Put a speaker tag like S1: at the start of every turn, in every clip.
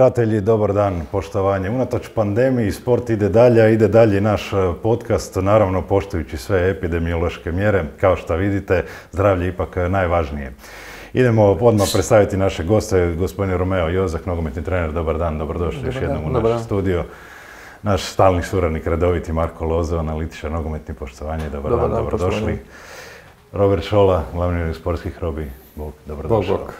S1: Gledatelji, dobar dan, poštovanje. Unatoč pandemiji, sport ide dalje, a ide dalje naš e, podcast, naravno poštujući sve epidemiološke mjere. Kao što vidite, zdravlje je ipak najvažnije. Idemo odmah predstaviti naše goste, gospodin Romeo Jozak, nogometni trener, dobar dan, dobrodošli još jednom u naš studio. Naš stalni suradnik, redoviti Marko Lozo, analitičar nogometni poštovanje, dobar, dan, dobrodošli. Robert Šola, glavni sportskih robi, Bog, dobrodošao. Bog,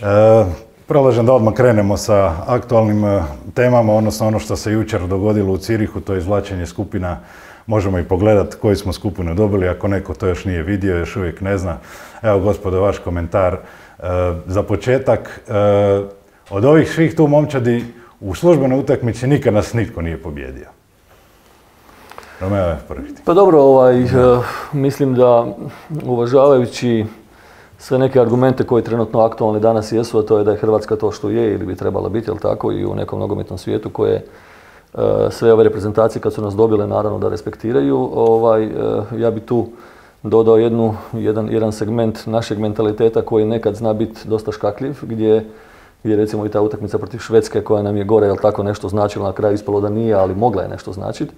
S1: Bog. Predlažem da odmah krenemo sa aktualnim e, temama, odnosno ono što se jučer dogodilo u Cirihu, to je izvlačenje skupina. Možemo i pogledati koju smo skupinu dobili, ako neko to još nije vidio, još uvijek ne zna. Evo, gospodo, vaš komentar. E, za početak, e, od ovih svih tu momčadi u službenoj utakmici nikad nas nitko nije pobjedio. Romeo je prvi.
S2: Pa dobro, ovaj, mislim da uvažavajući sve neke argumente koji trenutno aktualni danas jesu, a to je da je Hrvatska to što je ili bi trebala biti, jel tako, i u nekom nogometnom svijetu koje e, sve ove reprezentacije kad su nas dobile naravno da respektiraju. Ovaj, e, ja bi tu dodao jednu, jedan, jedan segment našeg mentaliteta koji nekad zna biti dosta škakljiv, gdje, gdje recimo i ta utakmica protiv Švedske koja nam je gore, jel tako, nešto značila, na kraju ispalo da nije, ali mogla je nešto značiti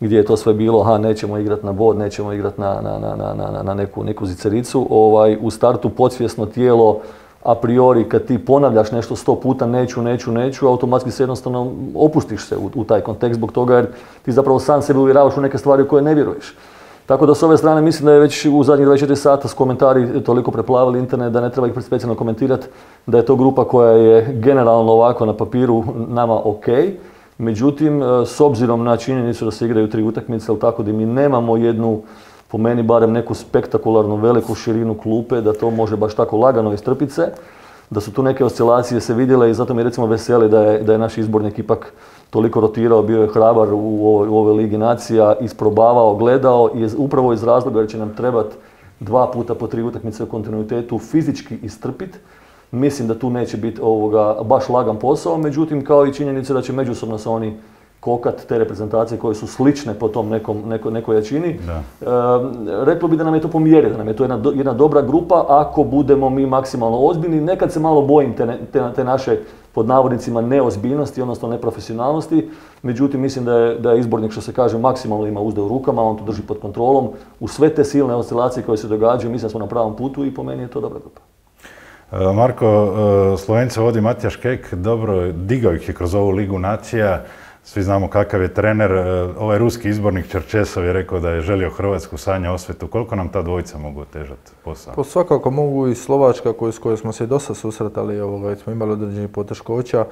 S2: gdje je to sve bilo, ha, nećemo igrati na bod, nećemo igrati na, na, na, na, na neku, neku zicericu. Ovaj, u startu podsvjesno tijelo a priori kad ti ponavljaš nešto sto puta neću, neću, neću, automatski se jednostavno opustiš se u, u taj kontekst zbog toga jer ti zapravo sam sebe uvjeravaš u neke stvari u koje ne vjeruješ. Tako da s ove strane mislim da je već u zadnjih 24 sata s komentari toliko preplavili internet da ne treba ih specijalno komentirati, da je to grupa koja je generalno ovako na papiru nama ok, Međutim, e, s obzirom na činjenicu da se igraju tri utakmice, ali tako da mi nemamo jednu, po meni barem neku spektakularnu veliku širinu klupe, da to može baš tako lagano istrpiti se, da su tu neke oscilacije se vidjele i zato mi recimo veseli da je, da je naš izbornik ipak toliko rotirao, bio je hrabar u u ovoj Ligi nacija, isprobavao, gledao i upravo iz razloga jer će nam trebati dva puta po tri utakmice u kontinuitetu fizički istrpiti, Mislim da tu neće biti ovoga baš lagan posao, međutim kao i činjenica da će međusobno se oni kokat te reprezentacije koje su slične po tom nekom, neko, nekoj jačini. Da. reklo bi da nam je to pomjeri, da nam je to jedna, jedna dobra grupa ako budemo mi maksimalno ozbiljni. Nekad se malo bojim te, te, te naše pod navodnicima neozbiljnosti, odnosno neprofesionalnosti. Međutim, mislim da je, da je izbornik, što se kaže, maksimalno ima uzde u rukama, on to drži pod kontrolom. U sve te silne oscilacije koje se događaju, mislim da smo na pravom putu i po meni je to dobra grupa.
S1: E, Marko, e, Slovenca vodi Matija Škek, dobro, digao ih je kroz ovu ligu nacija, svi znamo kakav je trener, e, ovaj ruski izbornik Čerčesov je rekao da je želio Hrvatsku sanja osvetu, koliko nam ta dvojica mogu otežati posao?
S3: Pa svakako mogu i Slovačka s kojoj smo se dosta susretali, ovoga, smo imali određenih poteškoća.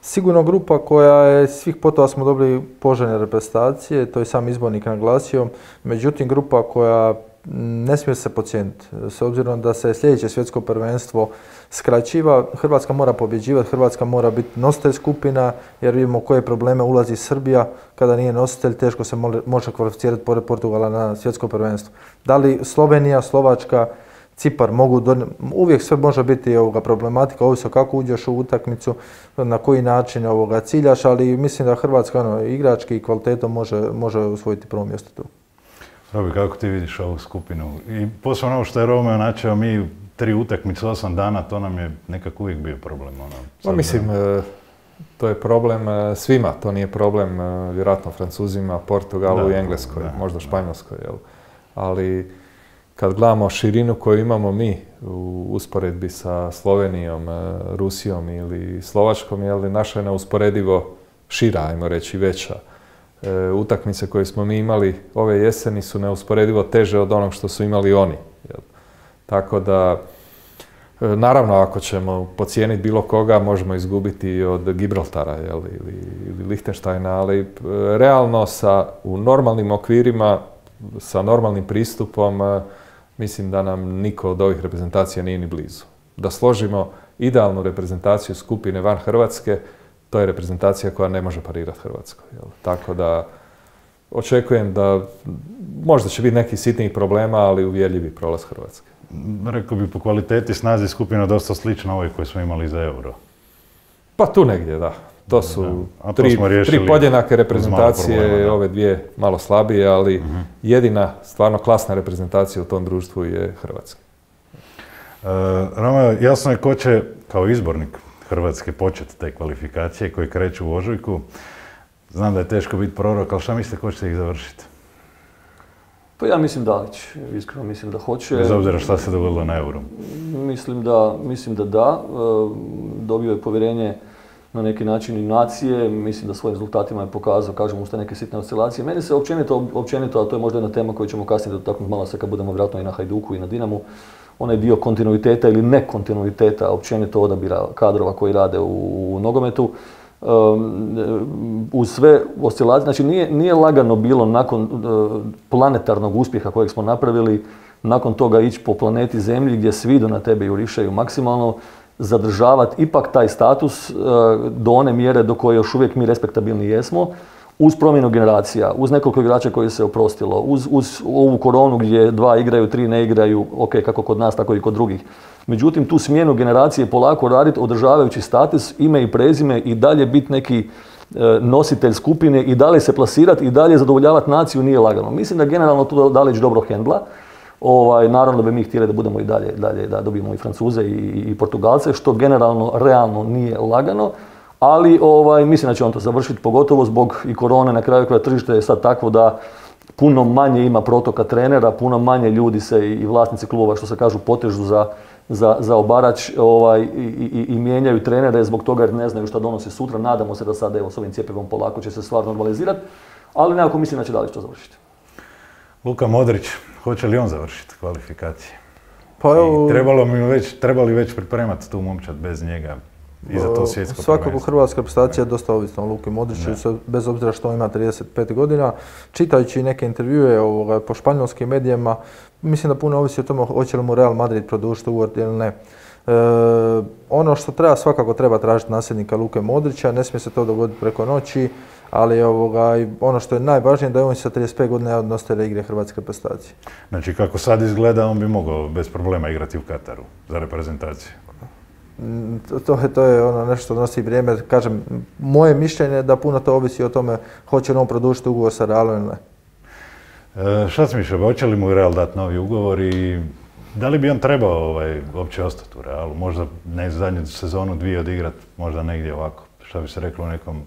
S3: Sigurno grupa koja je, svih potova smo dobili poželjne reprezentacije, to je sam izbornik naglasio, međutim grupa koja ne smije se pocijeniti. S obzirom da se sljedeće svjetsko prvenstvo skraćiva, Hrvatska mora pobjeđivati, Hrvatska mora biti nositelj skupina, jer vidimo koje probleme ulazi Srbija, kada nije nositelj, teško se može kvalificirati pored Portugala na svjetsko prvenstvo. Da li Slovenija, Slovačka, Cipar mogu, uvijek sve može biti ovoga problematika, ovisno kako uđeš u utakmicu, na koji način ovoga ciljaš, ali mislim da Hrvatska ono, igrački i kvalitetom može, može usvojiti prvo mjesto tu.
S1: Robi, kako ti vidiš ovu skupinu? I posebno ovo što je Romeo načeo, mi tri utakmice, osam dana, to nam je nekako uvijek bio problem.
S4: Ono, mislim, e, to je problem e, svima, to nije problem e, vjerojatno Francuzima, Portugalu i Engleskoj, možda Španjolskoj, jel? Ali kad gledamo širinu koju imamo mi u usporedbi sa Slovenijom, Rusijom ili Slovačkom, jel, naša je neusporedivo šira, ajmo reći, veća. E, utakmice koje smo mi imali ove jeseni su neusporedivo teže od onog što su imali oni. Tako da, e, naravno ako ćemo pocijeniti bilo koga, možemo izgubiti od Gibraltara ili, ili Lichtensteina, ali e, realno sa, u normalnim okvirima, sa normalnim pristupom, mislim da nam niko od ovih reprezentacija nije ni blizu. Da složimo idealnu reprezentaciju skupine van Hrvatske, to je reprezentacija koja ne može parirati Hrvatskoj. Tako da očekujem da možda će biti neki sitnijih problema, ali uvjerljivi prolaz Hrvatske.
S1: Rekao bi po kvaliteti snazi skupina dosta slična ovoj koju smo imali za euro.
S4: Pa tu negdje, da. To su tri, tri podjenake reprezentacije, ove dvije malo slabije, ali mhm. jedina stvarno klasna reprezentacija u tom društvu je Hrvatska.
S1: Uh, Roma, jasno je ko će kao izbornik Hrvatske početi te kvalifikacije koji kreću u ožujku. Znam da je teško biti prorok, ali šta mislite ko će ih završiti?
S2: Pa ja mislim da će, iskreno mislim da hoće.
S1: Bez obzira šta se dogodilo na euro.
S2: Mislim da, mislim da da. E, dobio je povjerenje na neki način i nacije, mislim da svojim rezultatima je pokazao, kažemo, ušte neke sitne oscilacije. Meni se općenito, općenito, a to je možda jedna tema koju ćemo kasnije dotaknuti malo se kad budemo vjerojatno i na Hajduku i na Dinamu, onaj dio kontinuiteta ili nekontinuiteta općenito odabira kadrova koji rade u, nogometu. Um, uz sve oscilacije, znači nije, nije lagano bilo nakon uh, planetarnog uspjeha kojeg smo napravili, nakon toga ići po planeti Zemlji gdje svi do na tebe jurišaju maksimalno, zadržavati ipak taj status uh, do one mjere do koje još uvijek mi respektabilni jesmo, uz promjenu generacija, uz nekoliko igrača koji se oprostilo, uz, uz ovu koronu gdje dva igraju, tri ne igraju, ok, kako kod nas, tako i kod drugih. Međutim, tu smjenu generacije polako raditi, održavajući status, ime i prezime i dalje biti neki e, nositelj skupine i dalje se plasirati i dalje zadovoljavati naciju nije lagano. Mislim da generalno tu Dalić dobro hendla. Ovaj, naravno bi mi htjeli da budemo i dalje, dalje da dobijemo i Francuze i, i Portugalce, što generalno, realno nije lagano ali ovaj, mislim da će on to završiti, pogotovo zbog i korone, na kraju koja tržište je sad takvo da puno manje ima protoka trenera, puno manje ljudi se i vlasnici klubova, što se kažu, potežu za, za, za obarač ovaj, i, i, i, mijenjaju trenere zbog toga jer ne znaju šta donosi sutra. Nadamo se da sad evo, s ovim cijepivom polako će se stvar normalizirati, ali nekako mislim da će dalje to završiti.
S1: Luka Modrić, hoće li on završiti kvalifikacije? Pa evo... trebalo mi već, trebali već pripremati tu momčad bez njega? I za to svjetsko
S3: Svakako hrvatska reprezentacija je dosta ovisna o Luki Modriću, bez obzira što on ima 35 godina. Čitajući neke intervjue ovoga, po španjolskim medijima, mislim da puno ovisi o tome hoće li mu Real Madrid produžiti ugovor ili ne. E, ono što treba, svakako treba tražiti nasljednika Luke Modrića, ne smije se to dogoditi preko noći, ali ovoga, ono što je najvažnije da je on sa 35 godina nositelj igre Hrvatske reprezentacije.
S1: Znači kako sad izgleda, on bi mogao bez problema igrati u Kataru za reprezentaciju.
S3: Mm, to, to je ono nešto nosi vrijeme. Kažem, moje mišljenje je da puno to ovisi o tome hoće li on produžiti ugovor sa Realom ili ne.
S1: E, šta si mišljava, hoće li mu Real dati novi ugovor i da li bi on trebao ovaj, uopće ostati u Realu? Možda ne zadnju sezonu dvije odigrati, možda negdje ovako, šta bi se reklo u nekom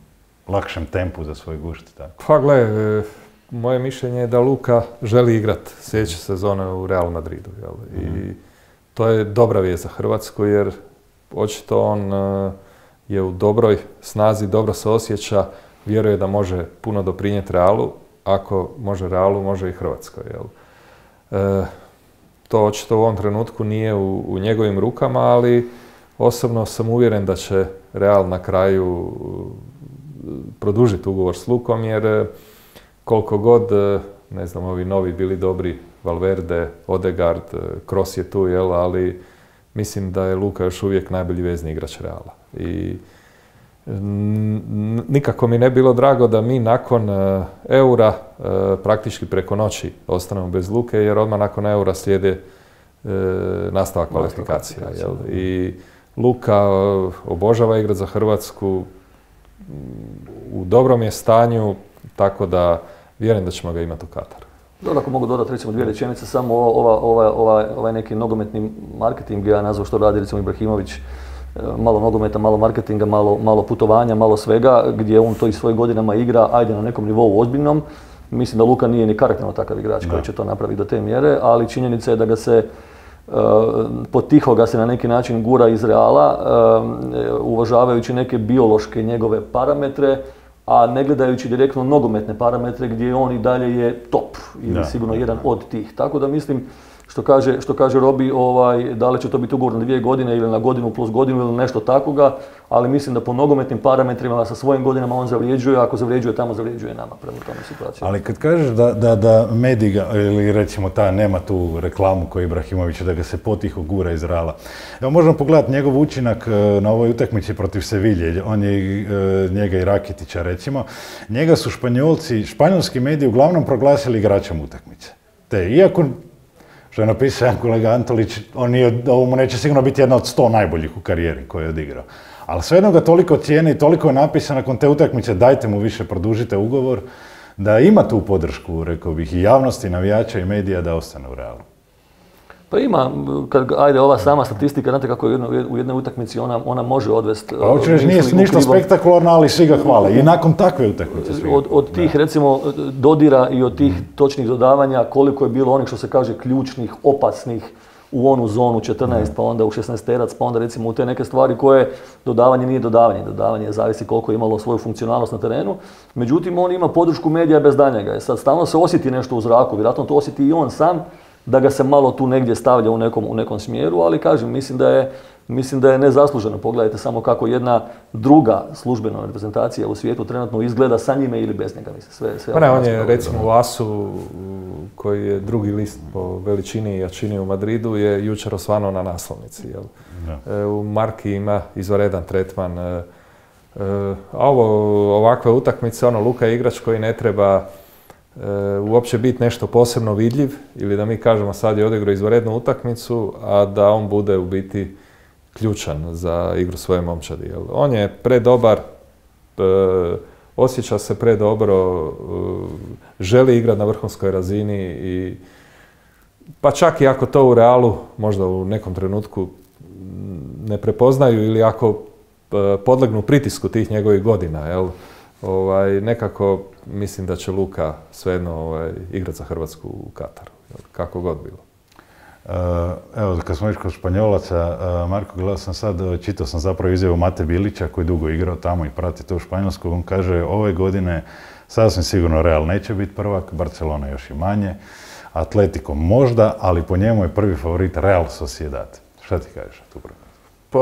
S1: lakšem tempu za svoj gušt. Tako.
S4: Pa gle, e, moje mišljenje je da Luka želi igrati sljedeće sezone u Real Madridu. Jel? I mhm. to je dobra vijest za Hrvatsku jer očito on e, je u dobroj snazi, dobro se osjeća, vjeruje da može puno doprinijeti Realu, ako može Realu, može i Hrvatskoj. Jel? E, to očito u ovom trenutku nije u, njegovim rukama, ali osobno sam uvjeren da će Real na kraju e, produžiti ugovor s Lukom, jer koliko god, ne znam, ovi novi bili dobri, Valverde, Odegaard, Kroos je tu, jel, ali mislim da je Luka još uvijek najbolji vezni igrač Reala. I nikako mi ne bilo drago da mi nakon uh, eura uh, praktički preko noći ostanemo bez Luke jer odmah nakon eura slijede uh, nastavak kvalifikacija. I Luka obožava igrat za Hrvatsku, u dobrom je stanju, tako da vjerujem da ćemo ga imati u Kataru.
S2: Dobro, ako mogu dodati recimo dvije rečenice, samo ova, ova, ova, ovaj neki nogometni marketing, ja nazvao što radi recimo Ibrahimović, e, malo nogometa, malo marketinga, malo, malo putovanja, malo svega, gdje on to i svojim godinama igra, ajde na nekom nivou ozbiljnom. Mislim da Luka nije ni karakterno takav igrač koji će to napraviti do te mjere, ali činjenica je da ga se uh, potiho ga se na neki način gura iz reala, e, uvažavajući neke biološke njegove parametre, a ne gledajući direktno nogometne parametre gdje on i dalje je top ili sigurno jedan od tih. Tako da mislim što kaže, što kaže Robi, ovaj, da li će to biti ugovor na dvije godine ili na godinu plus godinu ili nešto takoga, ali mislim da po nogometnim parametrima sa svojim godinama on zavrijeđuje, ako zavrijeđuje tamo, zavrijeđuje nama prema tome situaciji.
S1: Ali kad kažeš da, da, da Mediga, ili recimo ta, nema tu reklamu koji Ibrahimović, da ga se potiho gura iz Rala. Evo možemo pogledati njegov učinak e, na ovoj utakmici protiv Sevilje, on je e, njega i Rakitića recimo. Njega su Španjolci, španjolski mediji uglavnom proglasili igračem utakmice. Te, iako što je napisao jedan kolega Antolić, on nije, ovo mu neće sigurno biti jedna od sto najboljih u karijeri koje je odigrao. Ali svejedno ga toliko cijeni toliko je napisano nakon te utakmice, dajte mu više, produžite ugovor, da ima tu podršku, rekao bih, i javnosti, navijača i medija da ostane u realu.
S2: Pa ima, kad, ajde, ova sama statistika, znate kako je u jednoj utakmici ona, ona može odvesti...
S1: Pa hoću reći, nije ništa spektakularno, ali svi ga hvale. I nakon takve utakmice svi
S2: od, od tih, recimo, dodira i od tih točnih dodavanja, koliko je bilo onih, što se kaže, ključnih, opasnih, u onu zonu 14, pa onda u 16 terac, pa onda recimo u te neke stvari koje dodavanje nije dodavanje. Dodavanje zavisi koliko je imalo svoju funkcionalnost na terenu. Međutim, on ima podršku medija bez danjega. Sad stalno se osjeti nešto u zraku, vjerojatno to osjeti i on sam, da ga se malo tu negdje stavlja u nekom, u nekom smjeru, ali kažem, mislim da je mislim da je nezasluženo. Pogledajte samo kako jedna druga službena reprezentacija u svijetu trenutno izgleda sa njime ili bez njega. Mislim, sve, sve
S4: pa ne, on je recimo u Asu, koji je drugi list po veličini i jačini u Madridu, je jučer osvano na naslovnici. Jel? E, u Marki ima izvaredan tretman. E, e, a ovo, ovakve utakmice, ono, Luka je igrač koji ne treba uopće biti nešto posebno vidljiv ili da mi kažemo sad je odigrao izvanrednu utakmicu, a da on bude u biti ključan za igru svoje momčadi. On je predobar, e, osjeća se predobro, e, želi igrati na vrhunskoj razini i pa čak i ako to u realu možda u nekom trenutku ne prepoznaju ili ako e, podlegnu pritisku tih njegovih godina, jel? Ovaj, nekako mislim da će Luka svejedno ovaj, igrati za Hrvatsku u Kataru, kako god bilo.
S1: Eh, evo, kad smo išli kod Španjolaca, eh, Marko, gledao sam sad, eh, čitao sam zapravo izjavu Mate Bilića koji dugo igrao tamo i prati to u Španjolsku. On kaže, ove godine sasvim sigurno Real neće biti prvak, Barcelona još i manje, Atletico možda, ali po njemu je prvi favorit Real Sociedad. Šta ti kažeš tu
S3: Pa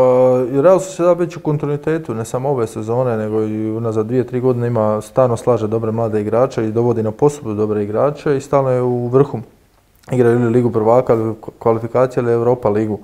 S3: Real Sociedad već u kontinuitetu, ne samo ove sezone, nego i unazad dvije, tri godine ima, stalno slaže dobre mlade igrače i dovodi na posudu dobre igrače i stalno je u vrhu igraju ili Ligu prvaka, ili kvalifikacije ili Europa ligu.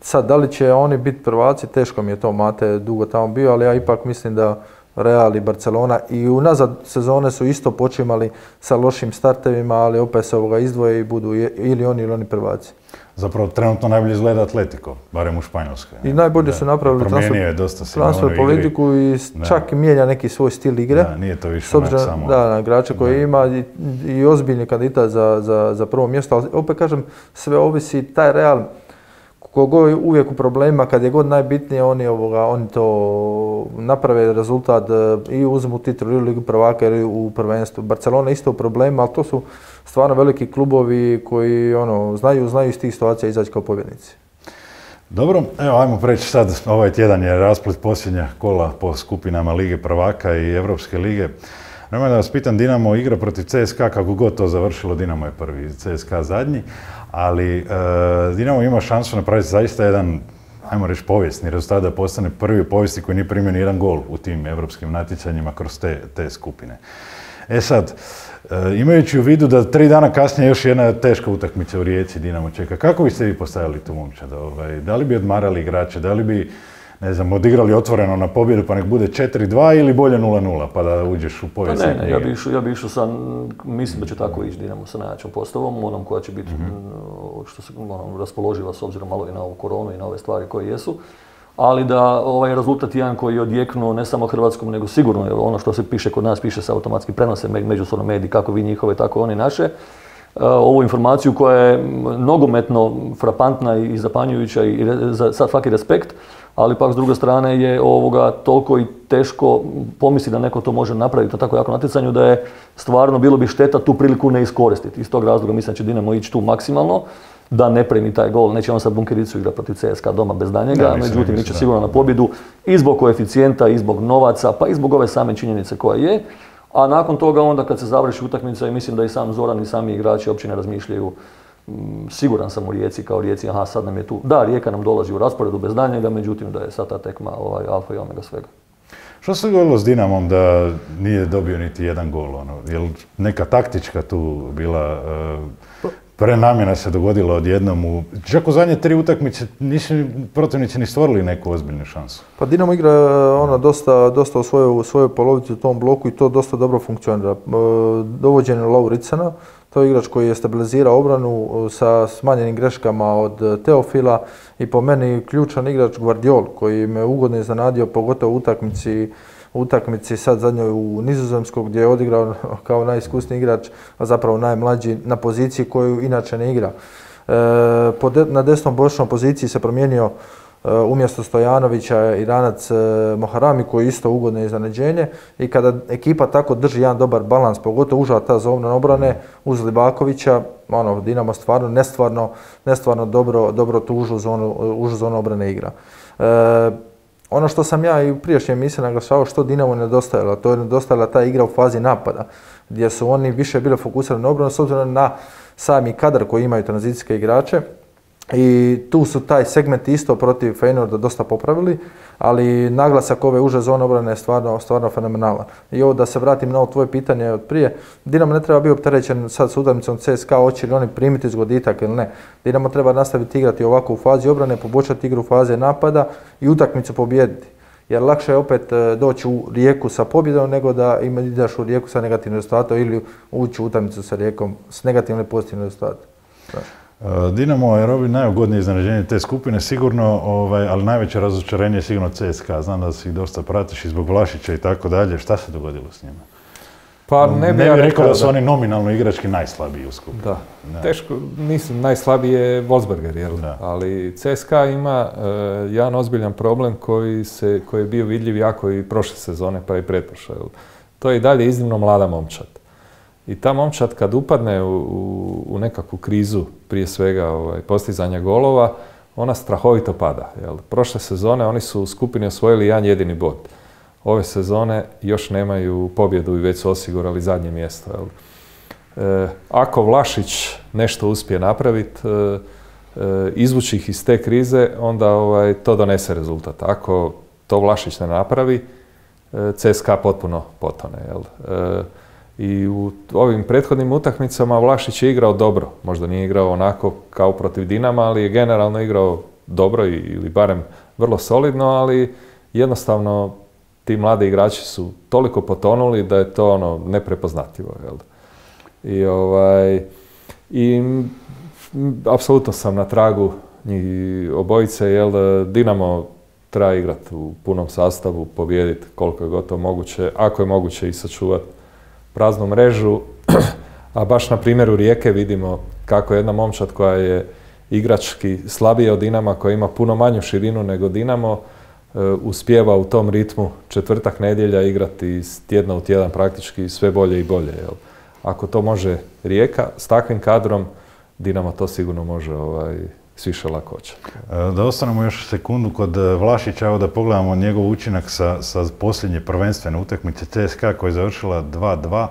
S3: Sad, da li će oni biti prvaci, teško mi je to, Mate dugo tamo bio, ali ja ipak mislim da Real i Barcelona i unazad sezone su isto počimali sa lošim startevima, ali opet se ovoga izdvoje i budu ili oni ili oni prvaci.
S1: Zapravo trenutno najbolje izgleda Atletico, barem u Španjolskoj.
S3: I najbolje su napravili
S1: transfer, dosta
S3: transfer politiku i čak mijenja neki svoj stil igre.
S1: Da, nije to više samo...
S3: Da, na igrača koji ima i, i ozbiljni kandidat za, za, za prvo mjesto, ali opet kažem, sve ovisi, taj Real kogo je uvijek u problemima, kad je god najbitnije, oni, ovoga, oni to naprave rezultat e, i uzmu titulu ili Ligu prvaka ili u prvenstvu. Barcelona isto u problemu, ali to su stvarno veliki klubovi koji ono, znaju, znaju iz tih situacija izaći kao pobjednici.
S1: Dobro, evo ajmo preći sad, ovaj tjedan je rasplet posljednja kola po skupinama Lige prvaka i Europske lige. Nemoj da vas pitam, Dinamo igra protiv CSKA, kako god to završilo, Dinamo je prvi, CSKA zadnji, ali e, Dinamo ima šansu napraviti zaista jedan, ajmo reći, povijesni rezultat da postane prvi u povijesti koji nije primio jedan gol u tim europskim natjecanjima kroz te, te skupine. E sad, e, imajući u vidu da tri dana kasnije još jedna teška utakmica u Rijeci Dinamo čeka, kako biste vi postavili tu momčad? Ovaj, da li bi odmarali igrače, da li bi ne znam, odigrali otvoreno na pobjedu pa nek bude 4-2 ili bolje 0-0 pa da uđeš u povijest?
S2: Pa ne, ne, ja bi išao, ja bi išao sa, mislim da će tako ići Dinamo sa najjačom postavom, onom koja će biti mm što se ono, raspoloživa s obzirom malo i na ovu koronu i na ove stvari koje jesu. Ali da ovaj rezultat jedan koji je odjeknuo ne samo hrvatskom, nego sigurno jer ono što se piše kod nas, piše se automatski prenose međusobno mediji, kako vi njihove, tako oni naše. Uh, ovu informaciju koja je nogometno frapantna i zapanjujuća i za svaki respekt, ali pak s druge strane je ovoga toliko i teško pomisli da neko to može napraviti na tako jako natjecanju da je stvarno bilo bi šteta tu priliku ne iskoristiti. Iz tog razloga mislim da će Dinamo ići tu maksimalno da ne primi taj gol. Neće on sad bunkericu igrati protiv CSKA doma bez danjega, međutim iće sigurno na pobjedu i zbog koeficijenta, i zbog novaca, pa i zbog ove same činjenice koja je. A nakon toga onda kad se završi utakmica i mislim da i sam Zoran i sami igrači uopće ne razmišljaju siguran sam u Rijeci kao Rijeci, aha sad nam je tu, da Rijeka nam dolazi u rasporedu bez danjega, međutim da je sad ta tekma ovaj, alfa i omega svega.
S1: Što se dogodilo s Dinamom da nije dobio niti jedan gol? Ono? Je neka taktička tu bila uh, prenamjena se dogodila odjednom u... Čak u zadnje tri utakmice nisu protivnici ni stvorili neku ozbiljnu šansu.
S3: Pa Dinamo igra ono, dosta, dosta u svojoj, svojoj polovici u tom bloku i to dosta dobro funkcionira. E, dovođenje Lauricana, to je igrač koji je stabilizirao obranu sa smanjenim greškama od Teofila i po meni ključan igrač Guardiol koji me ugodno iznenadio pogotovo u utakmici utakmici sad zadnjoj u Nizozemskog gdje je odigrao kao najiskusniji igrač, a zapravo najmlađi na poziciji koju inače ne igra. E, na desnom bočnom poziciji se promijenio umjesto Stojanovića Iranac Moharami koji je isto ugodno iznenađenje i kada ekipa tako drži jedan dobar balans, pogotovo uža ta zovna obrane uz Libakovića, ono, Dinamo stvarno, nestvarno, nestvarno dobro, dobro tu užu zonu, užu zonu obrane igra. Ono što sam ja i u prijašnjem emisiji naglašavao što Dinamo nedostajalo, to je nedostajala ta igra u fazi napada, gdje su oni više bili fokusirani na obranu s obzirom na sami kadar koji imaju tranzicijske igrače. I tu su taj segment isto protiv Feynorda dosta popravili, ali naglasak ove uže zone obrane je stvarno, stvarno fenomenalan. I ovo da se vratim na ovo tvoje pitanje od prije, Dinamo ne treba biti opterećen sad s utakmicom CSKA, hoće li oni primiti zgoditak ili ne. Dinamo treba nastaviti igrati ovako u fazi obrane, poboljšati igru u faze napada i utakmicu pobijediti. Jer lakše je opet e, doći u rijeku sa pobjedom nego da ideš u rijeku sa negativnim rezultatom ili ući u utakmicu sa rijekom s negativnim ili pozitivnim rezultatom.
S1: E, Dinamo je robi najugodnije iznenađenje te skupine, sigurno, ovaj, ali najveće razočarenje je sigurno CSKA. Znam da si ih dosta pratiš i zbog Vlašića i tako dalje. Šta se dogodilo s njima?
S4: Pa ne bi ja
S1: rekao da su oni nominalno igrački najslabiji u skupini.
S4: Da. Teško, mislim, najslabiji je Wolfsberger, jel? Ali CSKA ima uh, jedan ozbiljan problem koji, se, koji je bio vidljiv jako i prošle sezone, pa i pretprošle. To je i dalje iznimno mlada momčad. I ta momčad kad upadne u, u, nekakvu krizu, prije svega ovaj, postizanja golova, ona strahovito pada. Jel? Prošle sezone oni su u skupini osvojili jedan jedini bod. Ove sezone još nemaju pobjedu i već su osigurali zadnje mjesto. Jel? E, ako Vlašić nešto uspije napraviti, e, e, izvući ih iz te krize, onda ovaj, to donese rezultat. Ako to Vlašić ne napravi, e, CSKA potpuno potone. Jel? I u ovim prethodnim utakmicama Vlašić je igrao dobro. Možda nije igrao onako kao protiv Dinama, ali je generalno igrao dobro ili barem vrlo solidno, ali jednostavno ti mladi igrači su toliko potonuli da je to ono neprepoznatljivo. Jel? I ovaj, i apsolutno sam na tragu njih obojice, jel Dinamo treba igrati u punom sastavu, pobijediti koliko je gotovo moguće, ako je moguće i sačuvati praznu mrežu, a baš na primjeru Rijeke vidimo kako jedna momčad koja je igrački slabije od Dinama, koja ima puno manju širinu nego Dinamo, e, uspjeva u tom ritmu četvrtak nedjelja igrati iz tjedna u tjedan praktički sve bolje i bolje. Jel? Ako to može Rijeka s takvim kadrom, Dinamo to sigurno može ovaj, s više lakoća.
S1: E, da ostanemo još sekundu kod e, Vlašića, evo da pogledamo njegov učinak sa, sa posljednje prvenstvene utakmice CSKA koja je završila 2-2.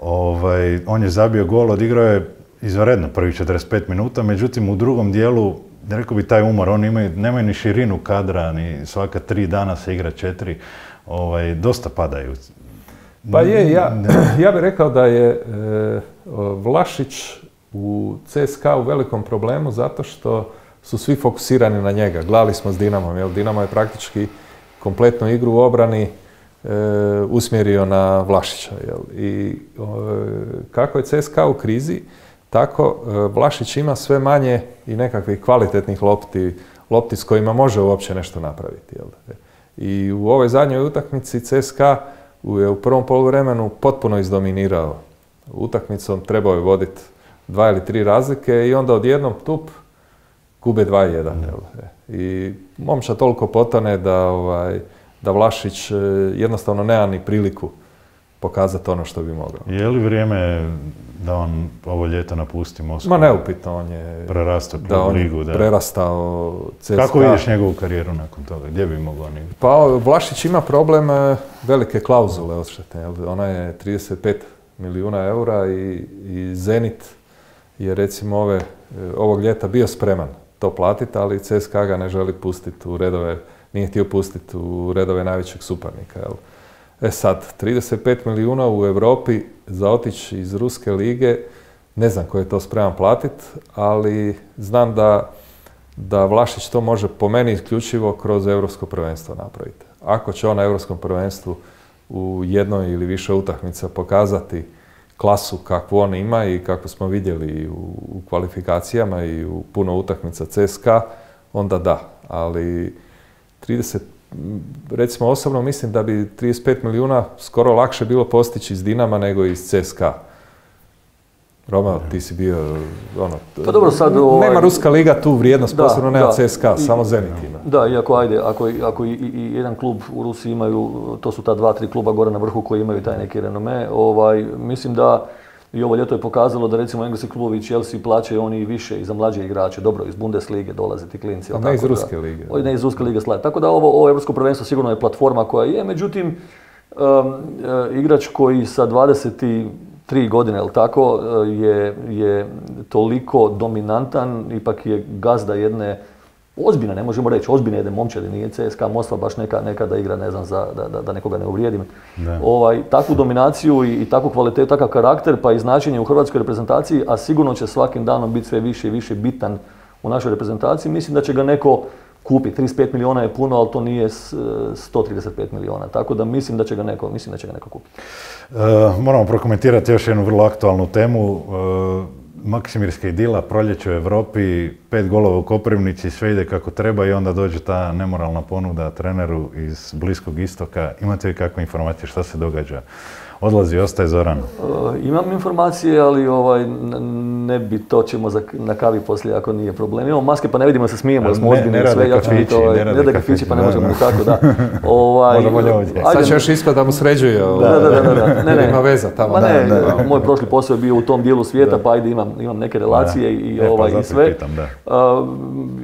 S1: Ovaj, on je zabio gol, odigrao je izvanredno prvih 45 minuta, međutim u drugom dijelu, rekao bi taj umor, oni imaju, nemaju ni širinu kadra, ni svaka tri dana se igra četiri, ovaj, dosta padaju.
S4: Pa je, ja, ja bih rekao da je e, Vlašić u CSKA u velikom problemu zato što su svi fokusirani na njega. Gledali smo s Dinamom, jer Dinamo je praktički kompletnu igru u obrani e, usmjerio na Vlašića. Jel? I kako je CSKA u krizi, tako e, Vlašić ima sve manje i nekakvih kvalitetnih lopti, lopti s kojima može uopće nešto napraviti. Jel? I u ovoj zadnjoj utakmici CSKA je u prvom poluvremenu potpuno izdominirao utakmicom, trebao je voditi dva ili tri razlike i onda odjednom tup gube 2-1. E, I momča toliko potane da, ovaj, da Vlašić e, jednostavno nema ni priliku pokazati ono što bi mogao.
S1: Je li vrijeme da on ovo ljeto napusti Moskvu?
S4: Ma neupitno, on je
S1: prerastao da on ligu. Da.
S4: prerastao CSKA.
S1: Kako vidiš njegovu karijeru nakon toga? Gdje bi mogao on
S4: Pa Vlašić ima problem e, velike klauzule odštetne. Ona je 35 milijuna eura i, i Zenit je recimo ove, ovog ljeta bio spreman to platiti, ali CSKA ga ne želi pustiti u redove, nije htio pustiti u redove najvećeg suparnika. Jel? E sad, 35 milijuna u Europi za otići iz Ruske lige, ne znam ko je to spreman platiti, ali znam da, da Vlašić to može po meni isključivo kroz Europsko prvenstvo napraviti. Ako će on na Europskom prvenstvu u jednoj ili više utakmica pokazati klasu kakvu on ima i kako smo vidjeli u, kvalifikacijama i u puno utakmica CSKA, onda da. Ali 30, recimo osobno mislim da bi 35 milijuna skoro lakše bilo postići iz Dinama nego iz CSKA. Romeo, ti si bio, ono,
S2: Pa dobro, sad,
S4: nema
S2: ovaj-
S4: Ruska liga tu vrijednost,
S2: Da,
S4: posebno nema
S2: da.
S4: CSKA,
S2: I-
S4: samo Zenit ima.
S2: Da, iako ajde, ako, ako i, jedan klub u Rusiji imaju, to su ta dva, tri kluba gore na vrhu koji imaju taj neki renome, ovaj, mislim da i ovo ljeto je pokazalo da recimo engleski klubovi i Chelsea plaćaju oni više i za mlađe igrače, dobro, iz Bundeslige dolaze ti klinci.
S4: A
S2: jel
S4: ne iz
S2: da-
S4: Ruske lige.
S2: Ne iz Ruske lige slaje. Tako da ovo, ovo Europsko prvenstvo sigurno je platforma koja je, međutim, um, e, igrač koji sa 23 godine, jel tako, e, je, je toliko dominantan, ipak je gazda jedne ozbiljne, ne možemo reći, ozbiljne jedne momčadi, nije CSKA Moskva baš neka, neka da igra, ne znam, za, da, da, da nekoga ne uvrijedim.
S1: Da.
S2: Ovaj, takvu dominaciju i, i takvu kvalitetu, takav karakter, pa i značenje u hrvatskoj reprezentaciji, a sigurno će svakim danom biti sve više i više bitan u našoj reprezentaciji. Mislim da će ga neko kupiti. 35 milijuna je puno, ali to nije s- 135 milijuna. Tako da mislim da će ga neko, mislim da će ga neko kupiti.
S1: E, moramo prokomentirati još jednu vrlo aktualnu temu. E, Maksimirska idila, proljeće u Europi, pet golova u Koprivnici, sve ide kako treba i onda dođe ta nemoralna ponuda treneru iz Bliskog istoka. Imate li kakve informacije šta se događa? Odlazi, ostaje Zoran.
S2: E, imam informacije, ali ovaj, ne bi to ćemo za, na kavi poslije ako nije problem. Imamo maske pa ne vidimo da se smijemo, da smo ozbiljni i sve. Ja ću biti, ovaj,
S1: ne rade kafići,
S2: kafići pa ne možemo
S1: da.
S2: tako da. Ovaj,
S1: Možda bolje ovdje.
S4: Sad će još ispad da mu sređuje, ovaj,
S2: Da, da, da, da, da. Ne, ne.
S4: ima veza tamo.
S2: Ma ne,
S1: Da, da.
S2: moj prošli posao je bio u tom dijelu svijeta, pa ajde imam, imam neke relacije i,
S1: E, pa
S2: ovaj, i sve.
S1: pitam, da.
S2: A,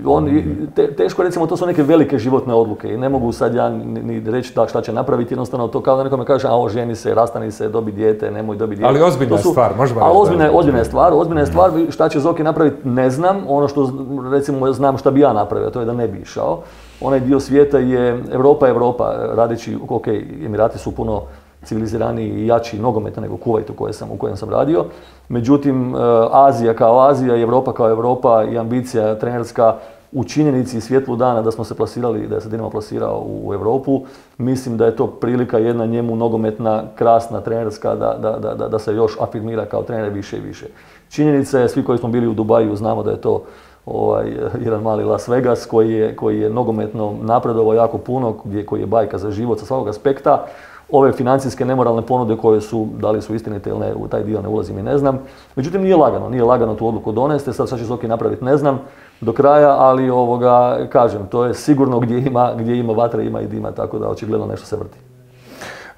S2: on, i- te- teško recimo, to su neke velike životne odluke i ne mogu sad ja ni, ni reći da šta će napraviti, jednostavno to kao da nekome kaže, a o ženi se, rastani se, dobi dijete, nemoj dobi dijete.
S4: Ali ozbiljna je
S2: su-
S4: stvar, možemo
S2: Ali ozbiljna, je-
S4: ozbiljna.
S2: je stvar, ozbiljna je stvar, šta će Zoki napraviti ne znam, ono što recimo znam šta bi ja napravio, to je da ne bi išao. Onaj dio svijeta je, Europa Europa, radeći, ok, Emirati su puno civiliziraniji i jači nogometa nego Kuvajt u kojem sam, u kojem sam radio. Međutim, e, Azija kao Azija i Europa kao Europa i ambicija trenerska u činjenici i svjetlu dana da smo se plasirali, da je se Dinamo plasirao u Europu, mislim da je to prilika jedna njemu nogometna, krasna, trenerska, da, da, da, da, se još afirmira kao trener više i više. Činjenica je, svi koji smo bili u Dubaju znamo da je to ovaj, jedan mali Las Vegas koji je, koji je nogometno napredovao jako puno, koji je bajka za život sa svakog aspekta. Ove financijske nemoralne ponude koje su, da li su istinite ili ne, u taj dio ne ulazim i ne znam. Međutim, nije lagano, nije lagano tu odluku donesti, sad šta će Zoki napraviti ne znam do kraja, ali ovoga, kažem, to je sigurno gdje ima, gdje ima vatre, ima i dima, tako da očigledno nešto se vrti.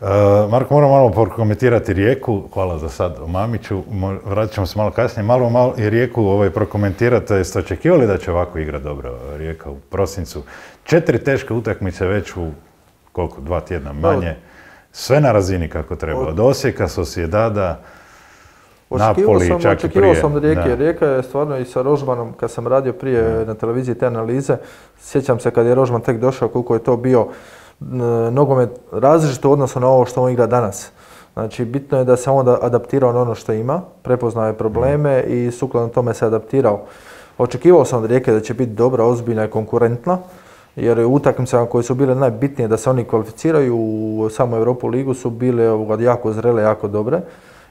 S1: E, Marko, moramo malo prokomentirati Rijeku, hvala za sad o Mamiću, Mo- vratit ćemo se malo kasnije, malo, malo i Rijeku ovaj, prokomentirati, jeste očekivali da će ovako igrati dobro Rijeka u prosincu? Četiri teške utakmice već u, koliko, dva tjedna manje, sve na razini kako treba, od Osijeka, Sosjedada,
S3: Očekivao
S1: Napoli,
S3: sam,
S1: čak i
S3: očekivao
S1: prije.
S3: sam od Rijeke. Rijeka je stvarno i sa Rožmanom, kad sam radio prije na televiziji te analize, sjećam se kad je Rožman tek došao, koliko je to bio nogomet različito u odnosu na ovo što on igra danas. Znači, bitno je da se onda adaptirao na ono što ima, prepoznao je probleme i sukladno tome se adaptirao. Očekivao sam od Rijeke da će biti dobra, ozbiljna i konkurentna, jer u utakmicama koje su bile najbitnije da se oni kvalificiraju u samu Europu ligu su bile ovoga, jako zrele, jako dobre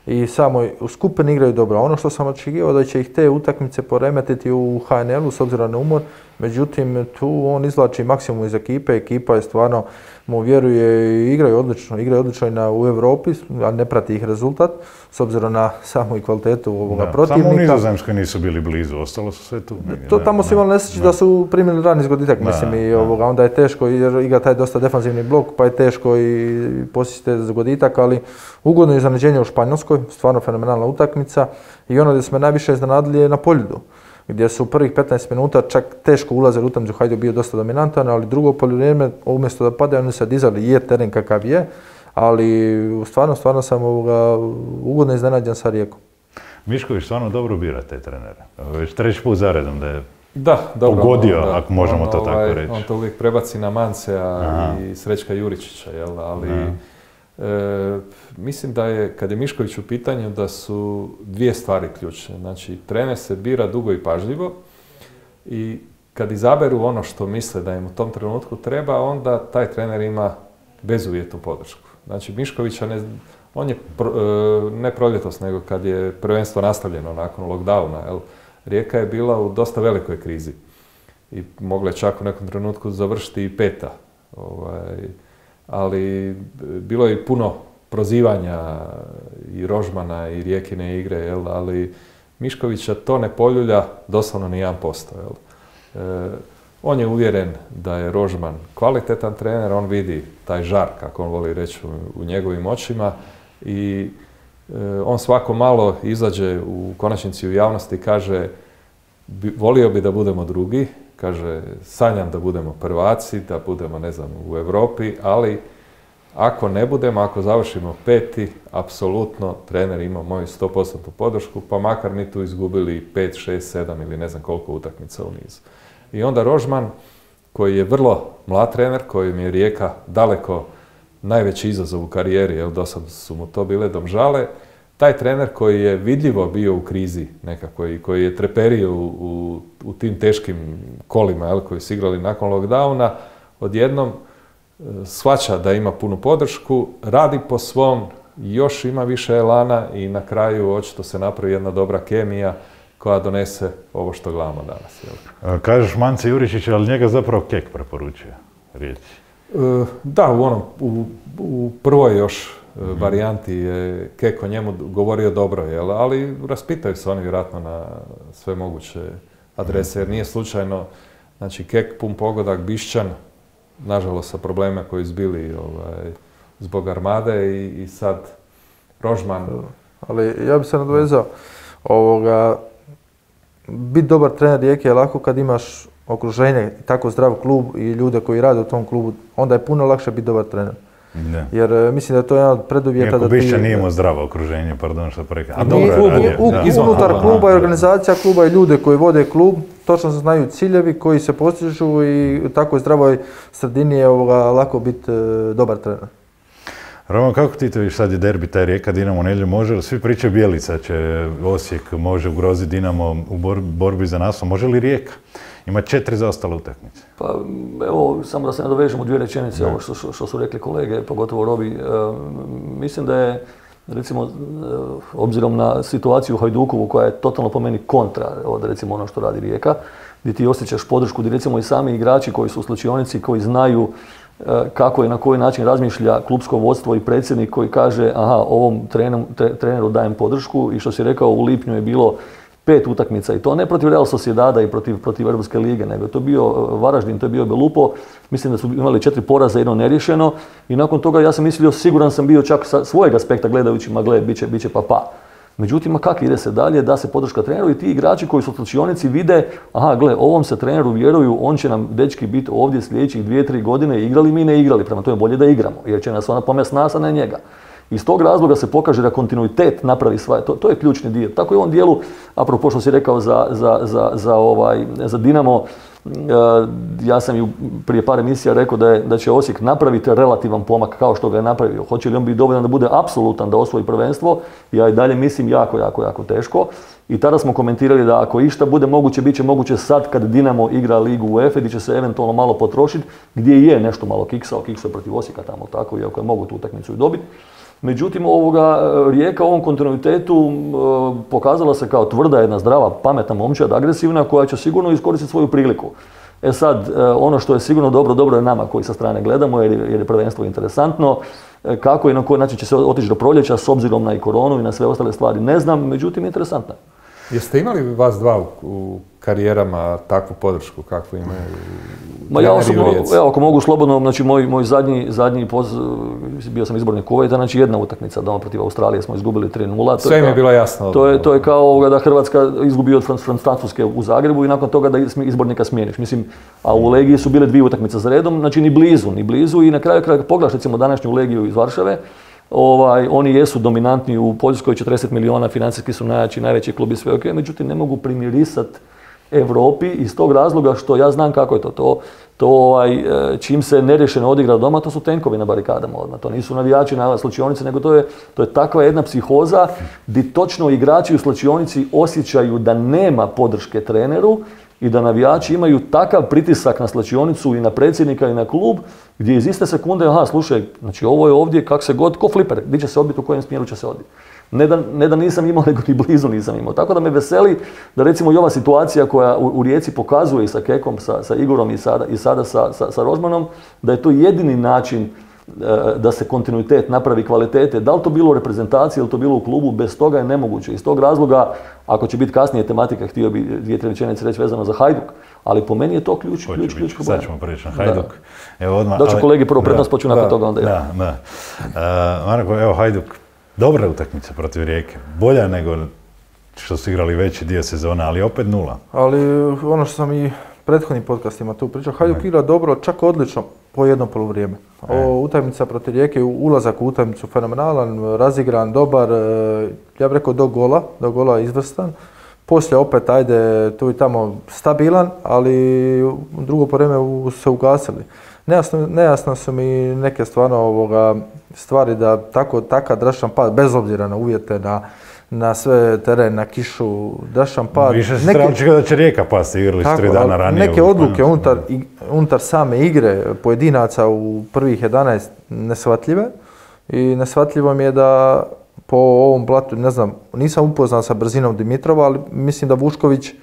S3: i samo u skupini igraju dobro. Ono što sam očekivao da će ih te utakmice poremetiti u HNL-u s obzirom na umor, međutim tu on izvlači maksimum iz ekipe, ekipa je stvarno mu vjeruje i igraju odlično, igraju odlično i na, u Europi, a ne prati ih rezultat s obzirom na samu i kvalitetu ovoga
S1: Da,
S3: protivnika.
S1: Samo u Nizozemskoj nisu bili blizu, ostalo su sve tu.
S3: To
S1: da,
S3: tamo su imali nesreći da su primili rani zgoditak, mislim, i ovoga, onda je teško jer igra taj dosta defanzivni blok, pa je teško i posjetite zgoditak, ali ugodno je iznenađenje u Španjolskoj, stvarno fenomenalna utakmica i ono gdje smo najviše iznenadili je na Poljudu gdje su u prvih 15 minuta čak teško ulazili u utakmicu, Hajduk bio dosta dominantan, ali drugo polovrijeme, umjesto da padaju, oni se dizali, je teren kakav je, ali stvarno, stvarno sam ovoga, ugodno iznenađen sa Rijekom.
S1: Mišković stvarno dobro bira te trenere. Već treći put zaredom da je
S4: Da, dobro.
S1: Pogodio,
S4: da.
S1: ako možemo to tako
S4: ovaj,
S1: reći.
S4: On to uvijek prebaci na Mancea i Srećka Juričića, jel? ali e, mislim da je, kad je Mišković u pitanju, da su dvije stvari ključne. Znači, trener se bira dugo i pažljivo i kad izaberu ono što misle da im u tom trenutku treba, onda taj trener ima bezuvjetnu podršku. Znači, Miškovića ne, on je pro- e, ne proljetos, nego kad je prvenstvo nastavljeno nakon lockdowna, jel? Rijeka je bila u dosta velikoj krizi i mogla je čak u nekom trenutku završiti i peta. Ovaj, ali e, bilo je i puno prozivanja i Rožmana i Rijekine igre, jel, ali Miškovića to ne poljulja doslovno ni 1%. Jel. E, on je uvjeren da je Rožman kvalitetan trener, on vidi taj žar, kako on voli reći, u, njegovim očima i e, on svako malo izađe u konačnici u javnosti i kaže volio bi da budemo drugi, kaže sanjam da budemo prvaci, da budemo ne znam u Europi, ali ako ne budemo, ako završimo peti, apsolutno trener ima moju 100% podršku, pa makar mi tu izgubili 5, 6, 7 ili ne znam koliko utakmica u nizu. I onda Rožman, koji je vrlo mlad trener, mi je Rijeka daleko najveći izazov u karijeri, jer do sad su mu to bile domžale, taj trener koji je vidljivo bio u krizi nekakvoj, koji je treperio u, u, tim teškim kolima jel, koji su igrali nakon lockdowna, odjednom shvaća da ima punu podršku, radi po svom, još ima više elana i na kraju očito se napravi jedna dobra kemija koja donese ovo što gledamo danas. Jel?
S1: Kažeš Mance Juričić, ali njega zapravo Kek preporučuje riječi.
S4: E, da, u onom, u, u prvoj još e, mhm. varijanti je Kek o njemu govorio dobro, jel? ali raspitaju se oni vjerojatno na sve moguće adrese, jer nije slučajno, znači Kek pun pogodak, Bišćan, nažalost sa problema koji izbili ovaj, zbog armade i, i sad Rožman.
S3: Ali ja bih se nadvezao, ovoga, biti dobar trener Rijeke je lako kad imaš okruženje, tako zdrav klub i ljude koji rade u tom klubu, onda je puno lakše biti dobar trener. Jer e, mislim da je to jedan od preduvjeta
S1: da ti... nije imao zdravo okruženje, pardon što preka. A dobro
S3: unutar kluba i organizacija kluba i ljude koji vode klub, točno se znaju ciljevi koji se postižu i u takvoj zdravoj sredini je ovoga lako biti e, dobar trener.
S1: Roman, kako ti to viš sad je derbi taj Rijeka Dinamo nedjelju može svi pričaju Bijelica će Osijek može ugroziti Dinamo u borbi za naslov, može li Rijeka? Ima četiri zaostale utakmice.
S2: Pa evo, samo da se nadovežemo dvije rečenice, ovo što, što, su rekli kolege, pogotovo Robi. E, mislim da je, recimo, e, obzirom na situaciju u Hajdukovu koja je totalno po meni kontra od recimo ono što radi Rijeka, gdje ti osjećaš podršku, gdje recimo i sami igrači koji su u slučionici, koji znaju kako i na koji način razmišlja klubsko vodstvo i predsjednik koji kaže aha, ovom treneru dajem podršku. I što si rekao u lipnju je bilo pet utakmica i to ne protiv Real Sociedada i protiv, protiv Europske lige, nego je to bio e, Varaždin, to je bio Belupo, mislim da su imali četiri poraza, jedno neriješeno. I nakon toga ja sam mislio, siguran sam bio čak sa svojeg aspekta gledajući, ma gled, bit će, bit će pa pa. Međutim, kako ide se dalje, da se podrška treneru i ti igrači koji su slučionici vide, aha, gle, ovom se treneru vjeruju, on će nam dečki biti ovdje sljedećih dvije, tri godine, igrali mi ne igrali, prema tome bolje da igramo, jer će nas ona pomest nas, a ne njega. Iz tog razloga se pokaže da kontinuitet napravi sva, to, to je ključni dio. Tako je on dijelu, apropo što si rekao za, za, za, za, ovaj, za Dinamo, ja sam ju prije par emisija rekao da, je, da će Osijek napraviti relativan pomak kao što ga je napravio. Hoće li on biti dovoljan da bude apsolutan da osvoji prvenstvo? Ja i dalje mislim jako, jako, jako teško. I tada smo komentirali da ako išta bude moguće, bit će moguće sad kad Dinamo igra ligu UEFA gdje će se eventualno malo potrošiti, gdje je nešto malo kiksao, kiksao protiv Osijeka tamo tako, iako je mogu tu utakmicu i dobiti. Međutim, ovoga Rijeka u ovom kontinuitetu pokazala se kao tvrda, jedna zdrava, pametna momčad, agresivna, koja će sigurno iskoristiti svoju priliku. E sad, e, ono što je sigurno dobro, dobro je nama koji sa strane gledamo, jer, je prvenstvo interesantno. E, kako i na koji način će se otići do proljeća s obzirom na i koronu i na sve ostale stvari, ne znam, međutim, interesantno.
S4: Jeste imali vas dva u karijerama takvu podršku kakvu imaju
S2: Ma ja osobno, evo ako mogu slobodno, znači moj, moj zadnji, zadnji poz, bio sam izbornik Kuvajta, znači jedna utakmica doma protiv Australije smo izgubili 3-0.
S4: Sve mi je bilo jasno.
S2: To je, to je kao da Hrvatska izgubi od Francuske u Zagrebu i nakon toga da izbornika smijeniš. Mislim, a u Legiji su bile dvije utakmice za redom, znači ni blizu, ni blizu i na kraju kada pogledaš recimo današnju Legiju iz Varšave, Ovaj, oni jesu dominantni u Poljskoj, 40 milijuna, financijski su najjači, najveći klubi, sve ok, međutim ne mogu primirisati Europi iz tog razloga što ja znam kako je to. To, to ovaj, e, čim se nerješeno odigra doma, to su tenkovi na barikadama odmah. To nisu navijači na slučionici, nego to je, to je takva jedna psihoza gdje točno igrači u slučionici osjećaju da nema podrške treneru i da navijači imaju takav pritisak na slačionicu i na predsjednika i na klub, gdje iz iste sekunde, aha, slušaj, znači ovo je ovdje, kak se god, ko fliper, gdje će se odbiti, u kojem smjeru će se odbiti. Ne da, ne da nisam imao, nego ni blizu nisam imao. Tako da me veseli da recimo i ova situacija koja u, u Rijeci pokazuje i sa Kekom, sa, sa Igorom i sada, i sada sa, sa, sa Rozmanom, da je to jedini način da se kontinuitet napravi kvalitete. Da li to bilo u reprezentaciji ili to bilo u klubu, bez toga je nemoguće. Iz tog razloga, ako će biti kasnije tematika, htio bi dvije, tri rečenice reći vezano za Hajduk, ali po meni je to ključ, ključ, ključ
S1: Sad ćemo prijeći na Hajduk. Evo odmah,
S2: Doću kolegi prvo prednost, poču nakon toga onda.
S1: Da, da. Marko, evo Hajduk, dobra utakmica protiv Rijeke. Bolja nego što su igrali veći dio sezona, ali opet nula.
S3: Ali ono što sam i prethodnim podcastima tu pričao, Hajduk igra dobro, čak odlično po jedno polovrijeme. E. Ovo utakmica protiv Rijeke, ulazak u utakmicu fenomenalan, razigran, dobar, e, ja bih rekao do gola, do gola izvrstan. Poslije opet, ajde, tu i tamo stabilan, ali drugo po vrijeme se ugasili. Nejasno, nejasno su mi neke stvarno ovoga stvari da tako, takav drastičan pad, bez obzira na uvjete, na, na sve teren, na kišu, drastičan pad.
S1: Više se neke, da će rijeka pasti, igrali su tri dana ranije.
S3: Neke odluke unutar, unutar same igre pojedinaca u prvih 11 nesvatljive i nesvatljivo mi je da po ovom blatu, ne znam, nisam upoznan sa brzinom Dimitrova, ali mislim da Vušković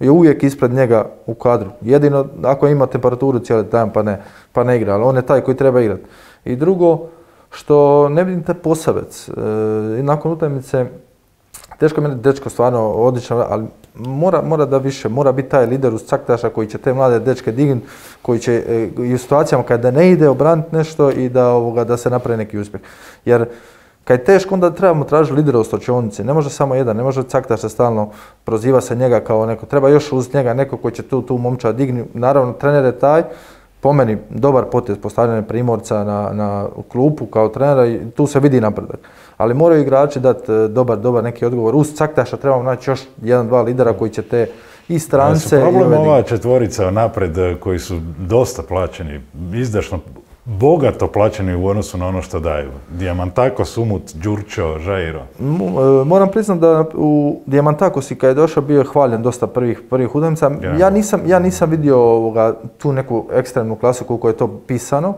S3: je uvijek ispred njega u kadru. Jedino ako ima temperaturu cijeli dan pa ne, pa ne igra, ali on je taj koji treba igrati. I drugo, što ne vidim te posavec. E, nakon utakmice, teško meni dečko stvarno odličan, ali mora, mora da više, mora biti taj lider uz caktaša koji će te mlade dečke dignuti, koji će e, i u situacijama kada ne ide obraniti nešto i da, ovoga, da se napravi neki uspjeh. Jer kad je teško, onda trebamo tražiti lidera u stočionici. Ne može samo jedan, ne može caktaš se stalno proziva se njega kao neko. Treba još uz njega neko koji će tu, tu momča digni. Naravno, trener je taj, po meni dobar potez postavljanje primorca na, na klupu kao trenera i tu se vidi napredak. Ali moraju igrači dati e, dobar, dobar neki odgovor. Uz Caktaša trebamo naći još jedan, dva lidera koji će te i strance...
S1: problem ova četvorica napred e, koji su dosta plaćeni, izdašno bogato plaćeni u odnosu na ono što daju. Diamantako, Sumut, Đurčo, Žairo. E,
S3: moram priznati da u si kad je došao bio je hvaljen dosta prvih, prvih. Ja. nisam, ja nisam vidio ovoga, tu neku ekstremnu klasu koliko je to pisano.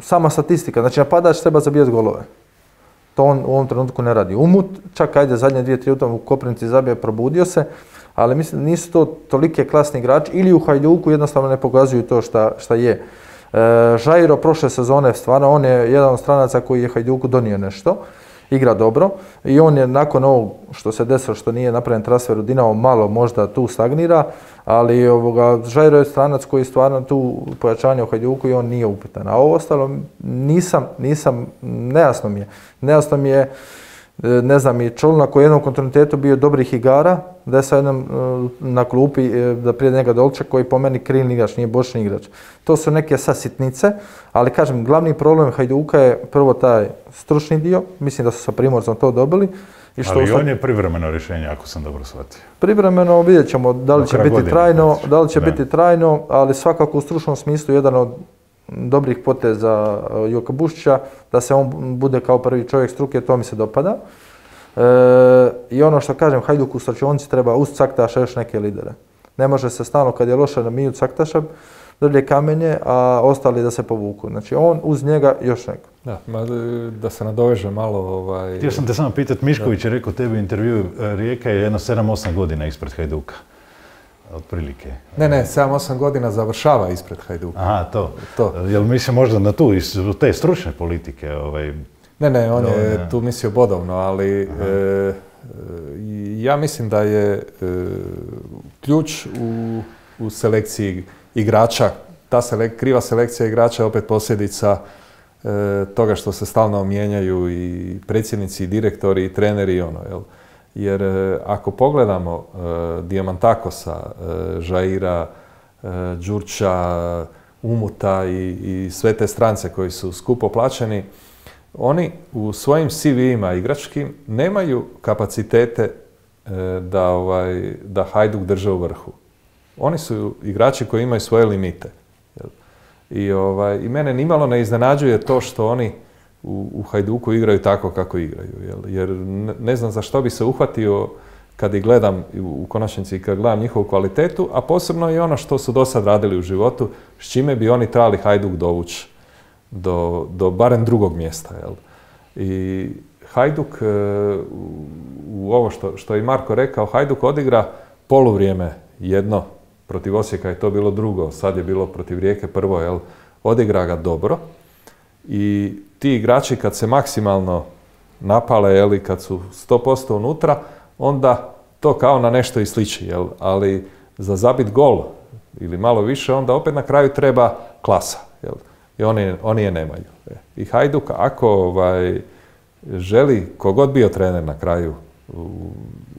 S3: sama statistika, znači napadač treba zabijati golove. To on u ovom trenutku ne radi. Umut, čak ajde zadnje dvije, tri utakmice u Koprivnici zabije, probudio se, ali mislim nisu to tolike klasni igrači ili u Hajduku jednostavno ne pokazuju to šta, šta je. E, Žairo prošle sezone, stvarno on je jedan od stranaca koji je Hajduku donio nešto, igra dobro i on je nakon ovog što se desilo, što nije napravljen transfer u Dinamo, malo možda tu stagnira, ali ovoga, Žairo je stranac koji stvarno tu pojačanje u Hajduku i on nije upitan. A ovo ostalo nisam, nisam, nejasno mi je. Nejasno mi je ne znam, i Čolna koji je u jednom kontinuitetu bio dobrih igara, da je sa jednom e, na klupi, e, da prije njega Dolčak koji po meni krilni igrač, nije bočni igrač. To su neke sasitnice, ali kažem, glavni problem Hajduka je prvo taj stručni dio, mislim da su sa Primorcom to dobili.
S1: I što ali on je privremeno rješenje, ako sam dobro shvatio.
S3: Privremeno vidjet ćemo da li će biti trajno, znači. da li će biti trajno, ali svakako u stručnom smislu jedan od dobrih poteza e, Joka Bušića, da se on bude kao prvi čovjek struke, to mi se dopada. E, I ono što kažem, Hajduk u stračionci treba uz Caktaša još neke lidere. Ne može se stalno kad je loša na miju Caktaša, drlje kamenje, a ostali da se povuku. Znači on uz njega još neko.
S4: Da, da se nadoveže malo ovaj...
S1: Htio sam te samo pitati, Mišković je rekao tebi u intervju, e, Rijeka je jedno 7-8 godina ispred Hajduka otprilike.
S4: Ne, ne, 7-8 godina završava ispred Hajduka.
S1: Aha, to. to. Jel mislim možda na tu, iz te stručne politike? Ovaj...
S4: Ne, ne, on je tu mislio bodovno, ali e, ja mislim da je e, ključ u, u selekciji igrača, ta kriva selekcija igrača je opet posljedica e, toga što se stalno mijenjaju i predsjednici, i direktori, i treneri i ono, jel? Jer e, ako pogledamo e, Diamantakosa, e, Žaira, Đurča, Umuta i, sve te strance koji su skupo plaćeni, oni u svojim CV-ima igračkim nemaju kapacitete da, ovaj, da Hajduk drže u vrhu. Oni su igrači koji imaju svoje limite. I, ovaj, I mene nimalo ne iznenađuje to što oni u, Hajduku igraju tako kako igraju. Jel? Jer ne, znam za što bi se uhvatio kad ih gledam u konačnici kad gledam njihovu kvalitetu, a posebno i ono što su do sad radili u životu, s čime bi oni trebali Hajduk dovući do, do barem drugog mjesta. Jel? I Hajduk, e, u ovo što, što je i Marko rekao, Hajduk odigra poluvrijeme jedno, protiv Osijeka je to bilo drugo, sad je bilo protiv Rijeke prvo, jel? odigra ga dobro, I ti igrači kad se maksimalno napale, jel, kad su 100% unutra, onda to kao na nešto i sliči, jel? ali za zabit gol ili malo više, onda opet na kraju treba klasa. Jel? I oni, oni je nemaju. E, I Hajduk, ako ovaj, želi, kogod bio trener na kraju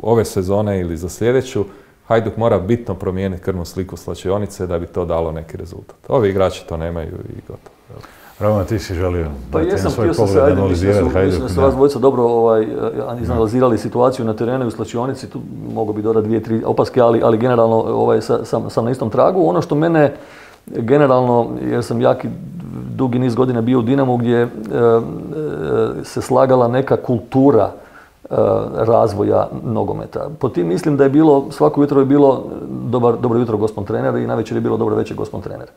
S4: ove sezone ili za sljedeću, Hajduk mora bitno promijeniti krvnu sliku slačionice da bi to dalo neki rezultat. Ovi igrači to nemaju i gotovo.
S1: Roman, ti si želio
S2: pa jesam, svoj pogled analizirati. Mislim da su vas dvojica dobro ovaj, izanalizirali situaciju na terenu i u slačionici. Tu mogu bi dodati dvije, tri opaske, ali, ali generalno ovaj, sam, sam na istom tragu. Ono što mene generalno, jer sam jaki dugi niz godina bio u Dinamu gdje e, e, se slagala neka kultura e, razvoja nogometa. Po tim mislim da je bilo, svako jutro je bilo dobar, dobro jutro gospon trener i navečer je bilo dobro večer gospon trener.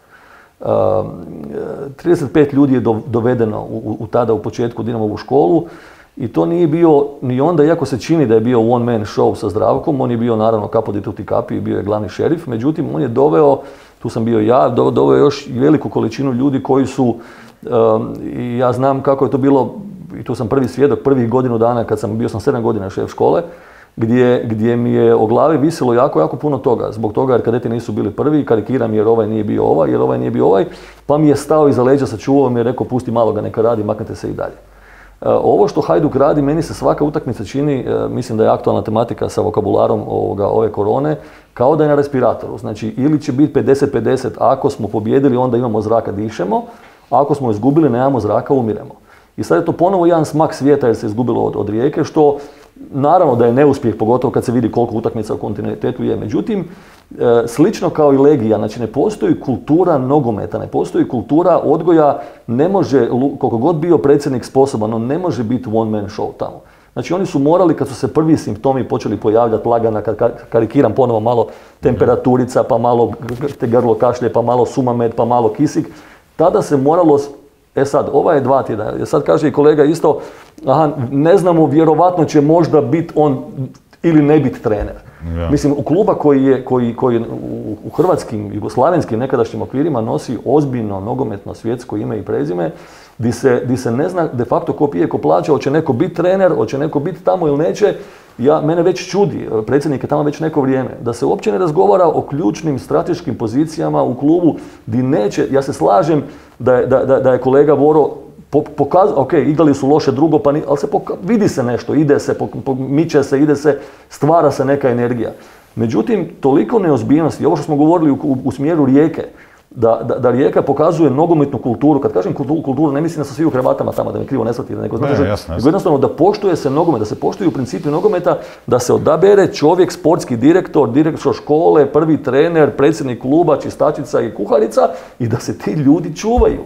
S2: 35 ljudi je dovedeno u, tada u početku Dinamovu školu i to nije bio ni onda, iako se čini da je bio one man show sa zdravkom, on je bio naravno kapo di tuti kapi bio je glavni šerif, međutim on je doveo, tu sam bio ja, doveo još veliku količinu ljudi koji su, i ja znam kako je to bilo, i tu sam prvi svjedok, prvih godinu dana kad sam bio sam 7 godina šef škole, gdje, gdje mi je o glavi visilo jako, jako puno toga. Zbog toga jer kadeti nisu bili prvi, karikiram jer ovaj nije bio ovaj, jer ovaj nije bio ovaj, pa mi je stao iza leđa, sačuvao mi je rekao pusti malo ga neka radi, maknite se i dalje. E, ovo što Hajduk radi, meni se svaka utakmica čini, e, mislim da je aktualna tematika sa vokabularom ovoga, ove korone, kao da je na respiratoru. Znači, ili će biti 50-50, ako smo pobjedili, onda imamo zraka, dišemo, a ako smo izgubili, nemamo zraka, umiremo. I sad je to ponovo jedan smak svijeta jer se izgubilo od, od rijeke, što Naravno da je neuspjeh, pogotovo kad se vidi koliko utakmica u kontinuitetu je. Međutim, e, slično kao i Legija, znači ne postoji kultura nogometa, ne postoji kultura odgoja, ne može, koliko god bio predsjednik sposoban, on ne može biti one man show tamo. Znači oni su morali, kad su se prvi simptomi počeli pojavljati lagana, kad karikiram ponovo malo temperaturica, pa malo te grlo kašlje, pa malo sumamed, pa malo kisik, tada se moralo E sad, ova je dva tjedna. Sad kaže i kolega isto, aha, ne znamo, vjerovatno će možda biti on ili ne biti trener. Mislim, u kluba koji je, koji, koji u, u hrvatskim, jugoslavenskim nekadašnjim okvirima nosi ozbiljno nogometno svjetsko ime i prezime, di se, di se ne zna de facto ko pije, ko plaća, hoće neko biti trener, hoće neko biti tamo ili neće, ja, mene već čudi, predsjednik je tamo već neko vrijeme, da se uopće ne razgovara o ključnim strateškim pozicijama u klubu di neće, ja se slažem da je, da, da je kolega Voro pokazao, ok, igrali su loše drugo, pa ali se vidi se nešto, ide se, miče se, ide se, stvara se neka energija. Međutim, toliko neozbiljnosti, ovo što smo govorili u, u smjeru rijeke, da, da, da, Rijeka pokazuje nogometnu kulturu. Kad kažem kulturu, kulturu ne mislim da su svi u krevatama tamo, da me krivo ne shvatite, nego, znači, nego jednostavno da poštuje se nogomet, da se poštuju principi nogometa, da se odabere čovjek, sportski direktor, direktor škole, prvi trener, predsjednik kluba, čistačica i kuharica i da se ti ljudi čuvaju.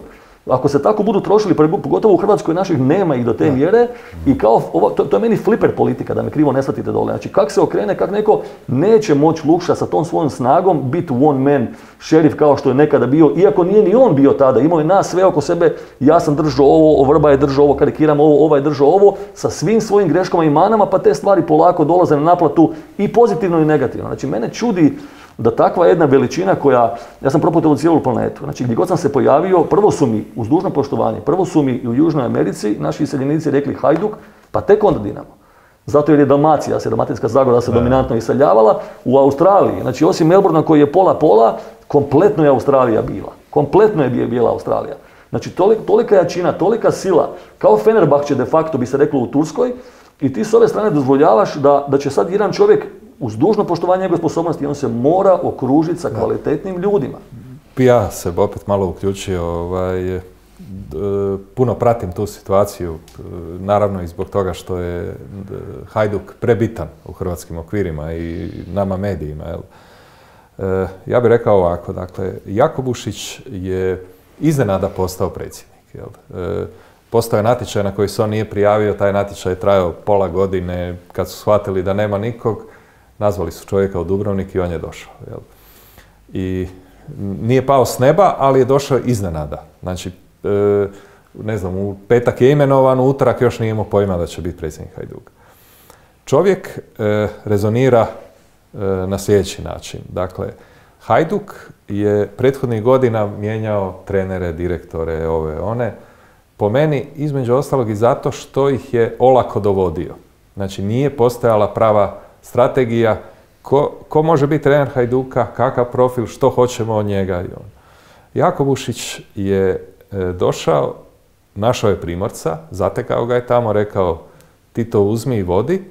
S2: Ako se tako budu trošili, pogotovo u Hrvatskoj naših nema ih do te mjere. I kao, ovo, to, to, je meni fliper politika, da me krivo ne shvatite dole. Znači, kak se okrene, kak neko neće moći Lukša sa tom svojom snagom biti one man šerif kao što je nekada bio, iako nije ni on bio tada, imao je nas sve oko sebe, ja sam držao ovo, Vrba je držao ovo, karikiram ovo, ovaj je držao ovo, sa svim svojim greškama i manama, pa te stvari polako dolaze na naplatu i pozitivno i negativno. Znači, mene čudi da takva jedna veličina koja, ja sam proputovao cijelu planetu, znači gdje god sam se pojavio, prvo su mi, uz dužno poštovanje, prvo su mi u Južnoj Americi naši iseljenici rekli Hajduk, pa tek onda Dinamo. Zato jer je Dalmacija, se Dalmatinska zagora se dominantno iseljavala, u Australiji, znači osim Melbourna koji je pola-pola, kompletno je Australija bila. Kompletno je bila Australija. Znači tolika jačina, tolika sila, kao Fenerbahče de facto bi se reklo u Turskoj, i ti s ove strane dozvoljavaš da, da će sad jedan čovjek uz dužno poštovanje njegove sposobnosti, on se mora okružiti sa kvalitetnim ljudima.
S4: Ja se opet malo uključio, ovaj, puno pratim tu situaciju, naravno i zbog toga što je Hajduk prebitan u hrvatskim okvirima i nama medijima. Jel? E, ja bih rekao ovako, dakle, Jakobušić je iznenada postao predsjednik. Jel? E, postao je natječaj na koji se on nije prijavio, taj natječaj je trajao pola godine, kad su shvatili da nema nikog, nazvali su čovjeka u Dubrovnik i on je došao. Jel? I nije pao s neba, ali je došao iznenada. Znači, e, ne znam, u petak je imenovan, u utorak još nije imao pojma da će biti predsjednik Hajduka. Čovjek e, rezonira e, na sljedeći način. Dakle, Hajduk je prethodnih godina mijenjao trenere, direktore, ove, one. Po meni, između ostalog i zato što ih je olako dovodio. Znači, nije postojala prava strategija ko, ko može biti trener Hajduka, kakav profil, što hoćemo od njega. Jakobušić je e, došao, našao je Primorca, zatekao ga je tamo, rekao ti to uzmi i vodi,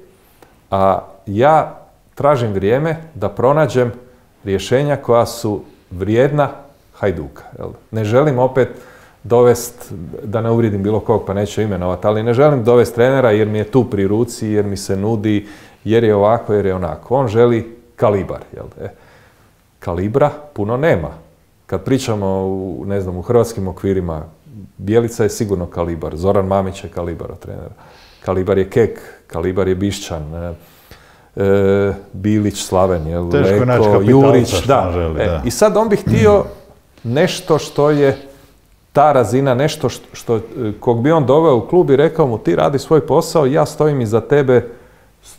S4: a ja tražim vrijeme da pronađem rješenja koja su vrijedna Hajduka. Ne želim opet dovest, da ne uvrijedim bilo kog pa neću imenovati, ali ne želim dovesti trenera jer mi je tu pri ruci, jer mi se nudi, jer je ovako, jer je onako. On želi kalibar. Jel? E, kalibra puno nema. Kad pričamo u, ne znam, u hrvatskim okvirima, Bijelica je sigurno kalibar, Zoran Mamić je kalibar od trenera. Kalibar je Kek, Kalibar je Bišćan, e, e Bilić, Slaven, jel?
S1: Leko, Jurić, da. Želi, e,
S4: I sad on bi htio nešto što je ta razina, nešto što, što, kog bi on doveo u klub i rekao mu ti radi svoj posao, ja stojim iza tebe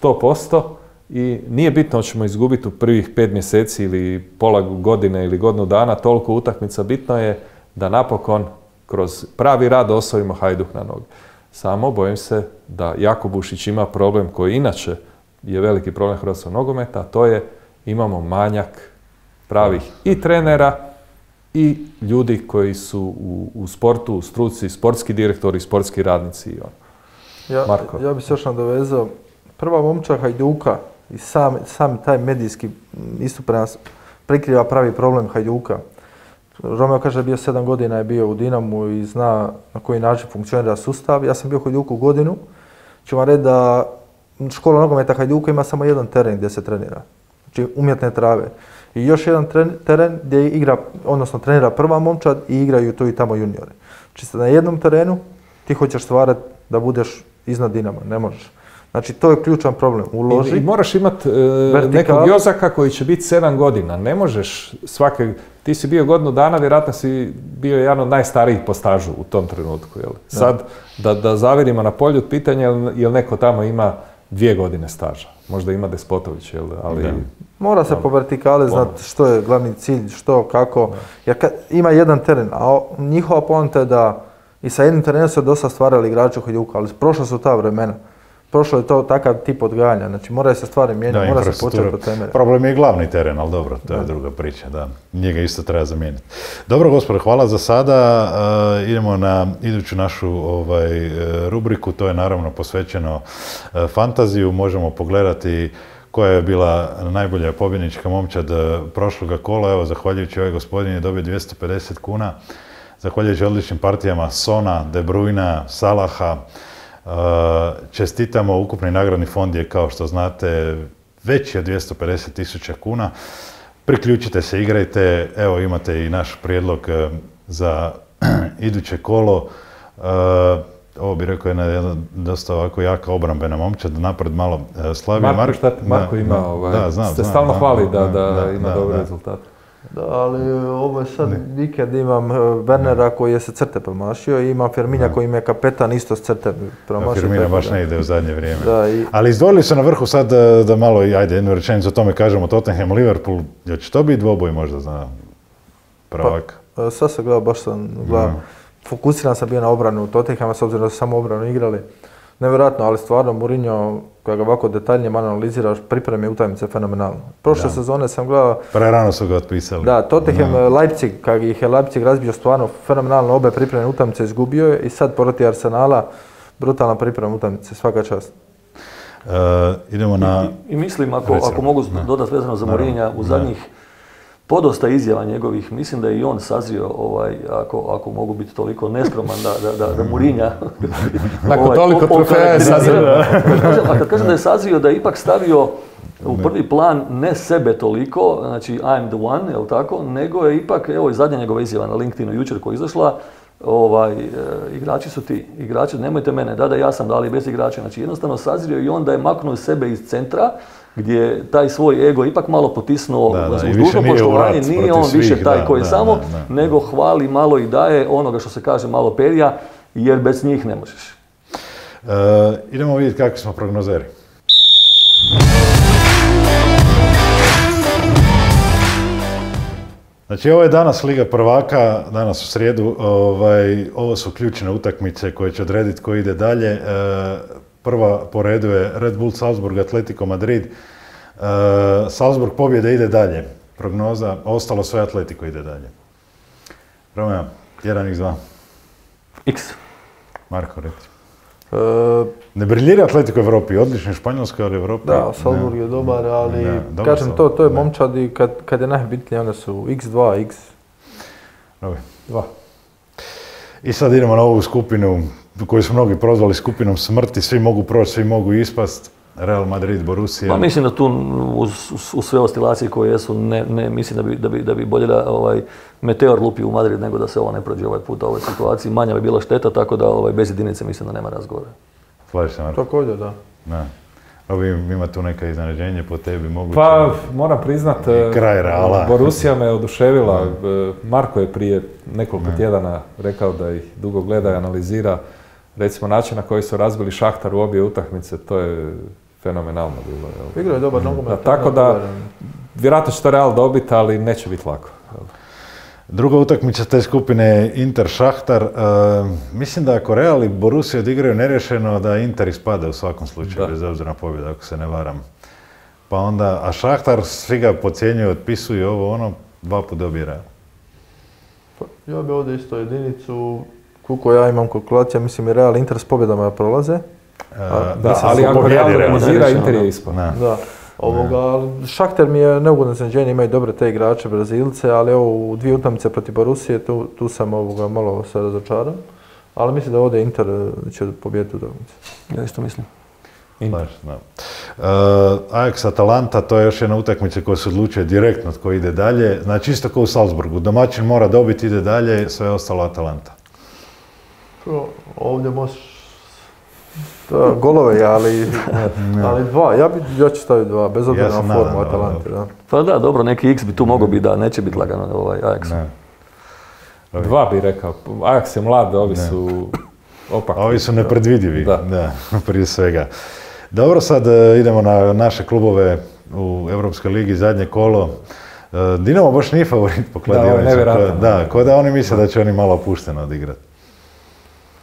S4: 100% i nije bitno ćemo izgubiti u prvih pet mjeseci ili pola godine ili godinu dana toliko utakmica, bitno je da napokon kroz pravi rad osvojimo Hajduk na noge. Samo bojim se da Jakobušić ima problem koji inače je veliki problem hrvatskog nogometa, a to je imamo manjak pravih i trenera i ljudi koji su u, u sportu, u struci, sportski direktori, sportski radnici. Ono.
S3: Ja, Marko. ja bih se još nadovezao. Prva momča Hajduka i sam, sam taj medijski istup nas prikriva pravi problem Hajduka. Romeo kaže da je bio sedam godina je bio u Dinamu i zna na koji način funkcionira sustav. Ja sam bio u Hajduku godinu. Ću vam reći da škola nogometa Hajduka ima samo jedan teren gdje se trenira. Znači umjetne trave. I još jedan teren gdje igra, odnosno trenira prva momčad i igraju tu i tamo juniori. Znači na jednom terenu ti hoćeš stvarati da budeš iznad Dinama, ne možeš. Znači, to je ključan problem. Uloži.
S4: I, moraš imati e, nekog Jozaka koji će biti sedam godina. Ne možeš svake... Ti si bio godinu dana, vjerojatno si bio jedan od najstarijih po stažu u tom trenutku. Jel? Sad, da, da zavirimo na polju pitanje, jel, jel neko tamo ima dvije godine staža. Možda ima Despotović, jel? ali...
S3: Mora se po vertikali znati što je glavni cilj, što, kako. Jer kad ima jedan teren, a njihova poanta je da i sa jednim terenom se dosta stvarali igrači u Hajduka, ali prošla su ta vremena prošlo je to takav tip odgajanja, znači moraju se stvari mijenjati, mora se početi od temelja.
S1: Problem je glavni teren, ali dobro, to je druga priča, da. Njega isto treba zamijeniti. Dobro, gospode, hvala za sada. Uh, idemo na iduću našu ovaj, e, rubriku, to je naravno posvećeno uh, fantaziju. Možemo pogledati koja je bila najbolja pobjednička momčad prošloga kola. Evo, zahvaljujući ovaj gospodin je dobio 250 kuna. Zahvaljujući odličnim partijama Sona, De Bruyna, Salaha, Čestitamo, ukupni nagradni fond je kao što znate veći od 250 tisuća kuna. Priključite se, igrajte, evo imate i naš prijedlog e, za iduće kolo. E, ovo bi rekao jedna dosta ovako jaka obrambena momčad, napred malo slabije.
S4: Marko, ima, ovaj, da, znam, ste stalno hvali da, da, ima dobre rezultate.
S3: Da, ali ovo je sad vikend imam e, Wernera koji je se crte promašio i imam Ferminja koji je kapetan isto s crte promašio.
S1: Fermina baš ne ide u zadnje vrijeme. Ali izdvojili su na vrhu sad e, da, malo, ajde, jednu rečenicu o tome kažemo, Tottenham, Liverpool, će to biti dvoboj možda za prvak?
S3: Pa, e, sad se gledao, baš sam gledao, fokusiran sam bio na obranu Tottenhama s obzirom da su samo obranu igrali nevjerojatno, ali stvarno Mourinho, kada ga ovako detaljnije malo analiziraš, pripremi utakmice fenomenalno. Prošle sezone sam gledao...
S1: Prerano su ga otpisali.
S3: Da, Tottenham, Leipzig, kada ih je Leipzig razbio stvarno fenomenalno, obe pripreme utakmice izgubio je i sad protiv Arsenala, brutalna priprema utakmice, svaka čast.
S1: Uh, idemo na...
S2: I, mislim, ako, ako mogu dodati vezano za Mourinha, u zadnjih podosta izjava njegovih, mislim da je i on sazrio, ovaj, ako, ako mogu biti toliko neskroman, da, da, da, Murinja...
S4: Nakon ovaj, toliko trofeja je sazrio.
S2: A kad kažem da je sazrio, da je ipak stavio u prvi plan ne sebe toliko, znači I'm the one, jel tako, nego je ipak, evo i zadnja njegova izjava na LinkedInu jučer koja je izašla, ovaj, e, igrači su ti, igrači, nemojte mene, da, da, ja sam, da, ali bez igrača. Znači jednostavno sazrio i onda je maknuo sebe iz centra, gdje taj svoj ego ipak malo potisnuo da, uz dužno poštovanje, nije on više taj koji samo, nego hvali malo i daje onoga što se kaže malo perija, jer bez njih ne možeš.
S1: Uh, idemo vidjeti kakvi smo prognozeri. Znači ovo je danas Liga prvaka, danas u srijedu, ovaj, ovo su ključne utakmice koje će odrediti ko ide dalje. E, prva po redu je Red Bull Salzburg, Atletico Madrid. E, Salzburg pobjede ide dalje. Prognoza, ostalo sve Atletico ide dalje. Romeo, 1x2.
S2: X.
S1: Marko, reci.
S3: E,
S1: Ne briljira Atletico u Evropi, odlični Španjolskoj, ali u Evropi...
S3: da, Salzburg
S1: ne.
S3: je dobar, ali
S1: Ne, dobro
S3: kažem to, to je
S1: ne.
S3: momčad i kad, kad je najbitnije onda su x2, x.
S1: Robi.
S3: Dva.
S1: I sad idemo na ovu skupinu koju su mnogi prozvali skupinom smrti, svi mogu proći, svi mogu ispast. Real Madrid, Borussia.
S2: Pa mislim da tu uz, uz- uz sve oscilacije koje jesu, ne, ne, mislim da bi, da bi, da bi bolje da ovaj, Meteor lupi u Madrid nego da se ovo ne prođe ovaj put u ovoj situaciji. Manja bi bila šteta, tako da ovaj, bez jedinice mislim da nema razgovora.
S1: Slažeš se, Marko?
S3: Također, da.
S1: Da. Robi, ima tu neka iznenađenje po tebi, moguće.
S4: Pa, moram priznat,
S1: kraj Reala.
S4: Borussia me oduševila. E, Marko je prije nekoliko tjedana rekao da ih dugo gleda i analizira. Recimo, način na koji su razbili Šahtar u obje utakmice, to je fenomenalno bilo. jel?
S3: Igrao je dobar nogomet.
S4: Da, tako da- Vjerojatno će to Real dobiti, ali neće biti lako. jel?
S1: Druga utakmica te skupine je Inter Šahtar. E, mislim da ako Real i Borussia odigraju nerješeno, da Inter ispada u svakom slučaju,
S4: Da.
S1: bez obzira na pobjedu, ako se ne varam. Pa onda, a Šahtar, svi ga podcjenjuju, otpisuju ovo ono, dva put dobije Real.
S3: Pa, Ja bi ovdje isto jedinicu, koliko ja imam kalkulacija, mislim i Real Inter s pobjedama prolaze.
S1: E,
S4: Da,
S1: mislim
S4: ali ako Real
S2: Nerešeno,
S4: Inter
S2: da.
S4: je ispod.
S1: Da.
S3: Da. Ovoga, ali Šahter mi je neugodno iznenađenje, imaju dobre te igrače, Brazilce, ali evo u dvije utakmice protiv Borusije, tu, tu sam ovoga malo se razočaran. Ali mislim da ovdje Inter eh, će pobijediti utakmicu.
S2: Ja isto mislim.
S4: Inter.
S1: Baš, da. E, Ajax Atalanta, to je još jedna utakmica koja se odlučuje direktno tko ide dalje. Znači isto kao u Salzburgu, domaćin mora dobiti, ide dalje, sve ostalo Atalanta.
S3: Ovdje možeš da, golove, ali, ali dva. Ja, bi, ja ću staviti dva, bez obzira
S1: Ja
S3: na formu
S1: da,
S3: Atalante. Da.
S2: Pa da, dobro, neki X bi tu mogao biti da, neće biti lagano ovaj Ajax.
S1: Ne.
S4: Dva bi rekao. Ajax je mlad, ovi su opakni.
S1: A ovi su nepredvidivi,
S4: Da.
S1: da, prije svega. Dobro, sad e, idemo na naše klubove u Europskoj ligi, zadnje kolo. E, Dinamo baš nije favorit po
S4: Da, ovo je
S1: kladionicama.
S4: nevjerojatno.
S1: Da, ko da oni misle da će oni malo opušteno odigrati.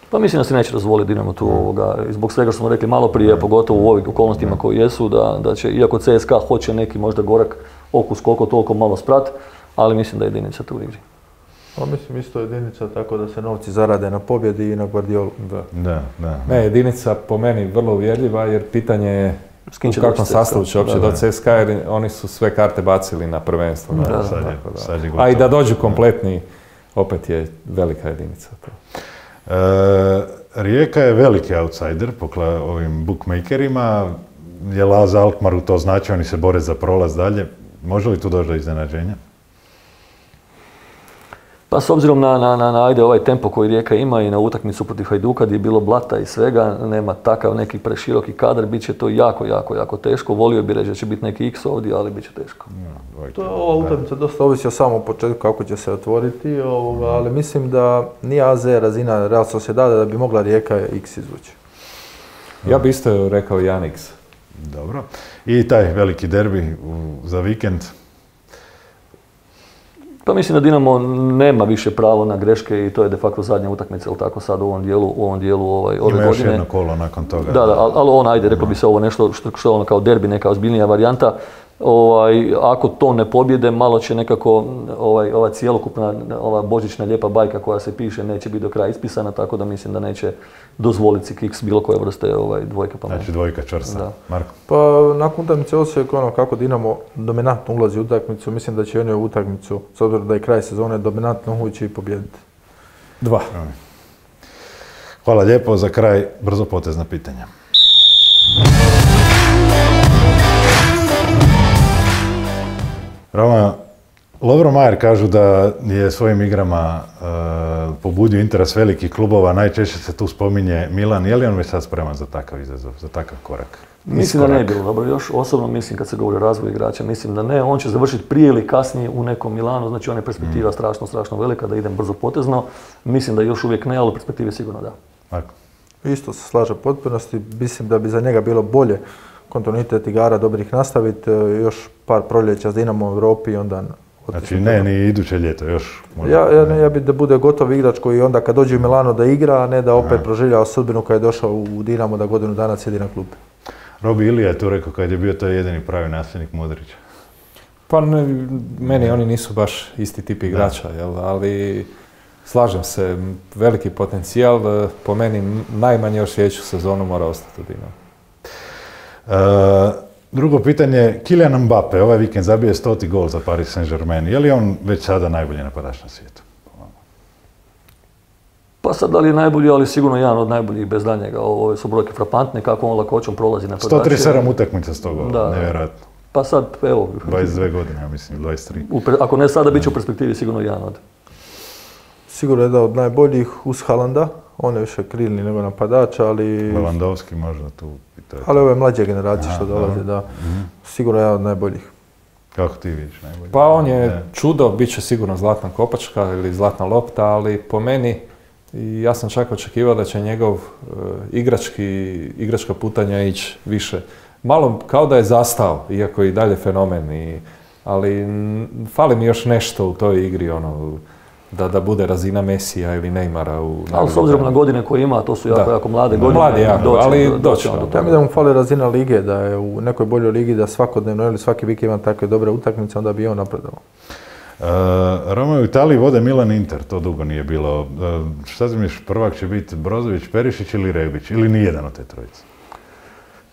S2: Pa mislim da se neće dozvoliti Dinamo tu ovoga, i zbog svega što smo rekli malo prije, pogotovo u ovim okolnostima koji jesu, da, da će, iako CSKA hoće neki možda gorak okus koliko toliko malo sprat, ali mislim da je jedinica tu u igri.
S3: Pa mislim isto jedinica, tako da se novci zarade na pobjedi i na Guardiolu.
S4: Da.
S1: Da, da.
S4: Ne, jedinica po meni vrlo uvjerljiva jer pitanje je
S2: S kim
S4: u kakvom sastavu će uopće doći CSKA jer oni su sve karte bacili na prvenstvo.
S2: Da, da,
S1: sad je-
S4: tako da.
S1: sad je
S4: A i da dođu kompletni, opet je velika jedinica. To.
S1: E, Rijeka je veliki outsider po ovim bookmakerima. Je Laza Alkmaru to znači, oni se bore za prolaz dalje. Može li tu doći do iznenađenja?
S2: Pa s obzirom na, na, na, na, ajde, ovaj tempo koji Rijeka ima i na utakmicu protiv Hajduka gdje je bilo blata i svega, nema takav neki preširoki kadar, bit će to jako, jako, jako teško. Volio bi reći da će biti neki X ovdje, ali bit će teško.
S3: To je ova utakmica dosta ovisi o samom početku kako će se otvoriti, ovoga, ali mislim da nije AZ razina Real Sociedada da bi mogla Rijeka X izvući.
S4: Ja bi isto rekao Janix.
S1: Dobro. I taj veliki derbi za vikend.
S2: Pa mislim da Dinamo nema više pravo na greške i to je de facto zadnja utakmica, ili tako sad u ovom dijelu, u ovom dijelu ovaj, ove
S1: Ima još
S2: godine.
S1: jedno kolo nakon toga.
S2: Da, da, ali, ali on, ajde, reklo bi se ovo nešto što, što je ono kao derbi, neka ozbiljnija varijanta. Ovaj, ako to ne pobjede, malo će nekako ovaj, ova cijelokupna, ova božićna lijepa bajka koja se piše neće biti do kraja ispisana, tako da mislim da neće dozvoliti si kiks bilo koje vrste ovaj, dvojke pa
S1: Znači dvojka čvrsta.
S2: Da.
S1: Marko?
S3: Pa nakon utakmice osijek ono kako Dinamo dominantno ulazi u utakmicu, mislim da će i oni u utakmicu, s obzirom da je kraj sezone, dominantno ući i pobijediti.
S4: Dva.
S1: Hvala lijepo. Za kraj brzo potezna pitanja. Roma, Lovro Majer kažu da je svojim igrama e, pobudio interes velikih klubova, najčešće se tu spominje Milan, je li on već sad spreman za takav izazov, za takav korak?
S2: Mislim da ne bilo dobro. Još osobno mislim kad se govori o razvoju igrača, mislim da ne. On će završiti prije ili kasnije u nekom Milanu, znači on je perspektiva strašno, strašno velika da idem brzo potezno. Mislim da još uvijek ne, ali u perspektivi sigurno da.
S1: Marko?
S3: Isto se slaže u potpunosti, mislim da bi za njega bilo bolje kontinuitet igara dobrih nastaviti, e, još par proljeća s Dinamo u Europi i onda
S1: Znači ne, ni iduće ljeto, još
S3: Ja, ja, ne, ja bi da bude gotov igrač koji onda kad dođe u Milano da igra, a ne da opet proživljava sudbinu kad je došao u Dinamo da godinu dana sjedi na klupi.
S1: Robi Ilija je tu rekao kad je bio to jedini pravi nasljednik Modrića.
S4: Pa ne, meni oni nisu baš isti tip igrača, jel, ali slažem se, veliki potencijal, po meni najmanje još sljedeću sezonu mora ostati u Dinamo.
S1: E, drugo pitanje, Kylian Mbappe ovaj vikend zabije stoti gol za Paris Saint-Germain. Je li on već sada najbolji napadač na svijetu?
S2: Pa sad da li je najbolji, ali sigurno jedan od najboljih bez daljnjega. Ove su brojke frapantne, kako on lakoćom prolazi na
S1: 137 utakmica s toga, nevjerojatno.
S2: Pa sad, evo,
S1: 22 godine, ja mislim, 23.
S2: u pre- ako ne sada, bit će u perspektivi sigurno jedan od.
S3: Sigurno jedan od najboljih uz Halanda, on je više krilni nego napadač, ali,
S1: Lewandowski možda tu. to.
S3: ali ove mlađe generacije što dolaze, da. Sigurno jedan od najboljih.
S1: Kako ti vidiš najbolje?
S4: Pa on je
S1: Ne.
S4: čudo, bit će sigurno zlatna kopačka ili zlatna lopta, ali po meni, i ja sam čak očekivao da će njegov e, igrački, igračka putanja ići više. Malo kao da je zastao, iako je i dalje fenomen, i, ali fali mi još nešto u toj igri, ono, da, da bude razina Mesija ili Neymara u
S2: Ali s obzirom na godine koje ima, to su jako,
S4: Da.
S2: jako mlade godine.
S4: Mladi jako,
S2: doći-
S4: ali
S2: doći
S4: doći
S2: on do
S4: će.
S3: Ja
S2: toga.
S3: mislim da mu fali razina lige, da je u nekoj boljoj ligi da svakodnevno ili svaki vikend ima takve dobre utakmice, onda bi on napredovao.
S1: Uh, Roma u Italiji vode Milan Inter, to dugo nije bilo. Uh, šta misliš, prvak će biti Brozović, Perišić ili Rebić? Ili nijedan od te trojice?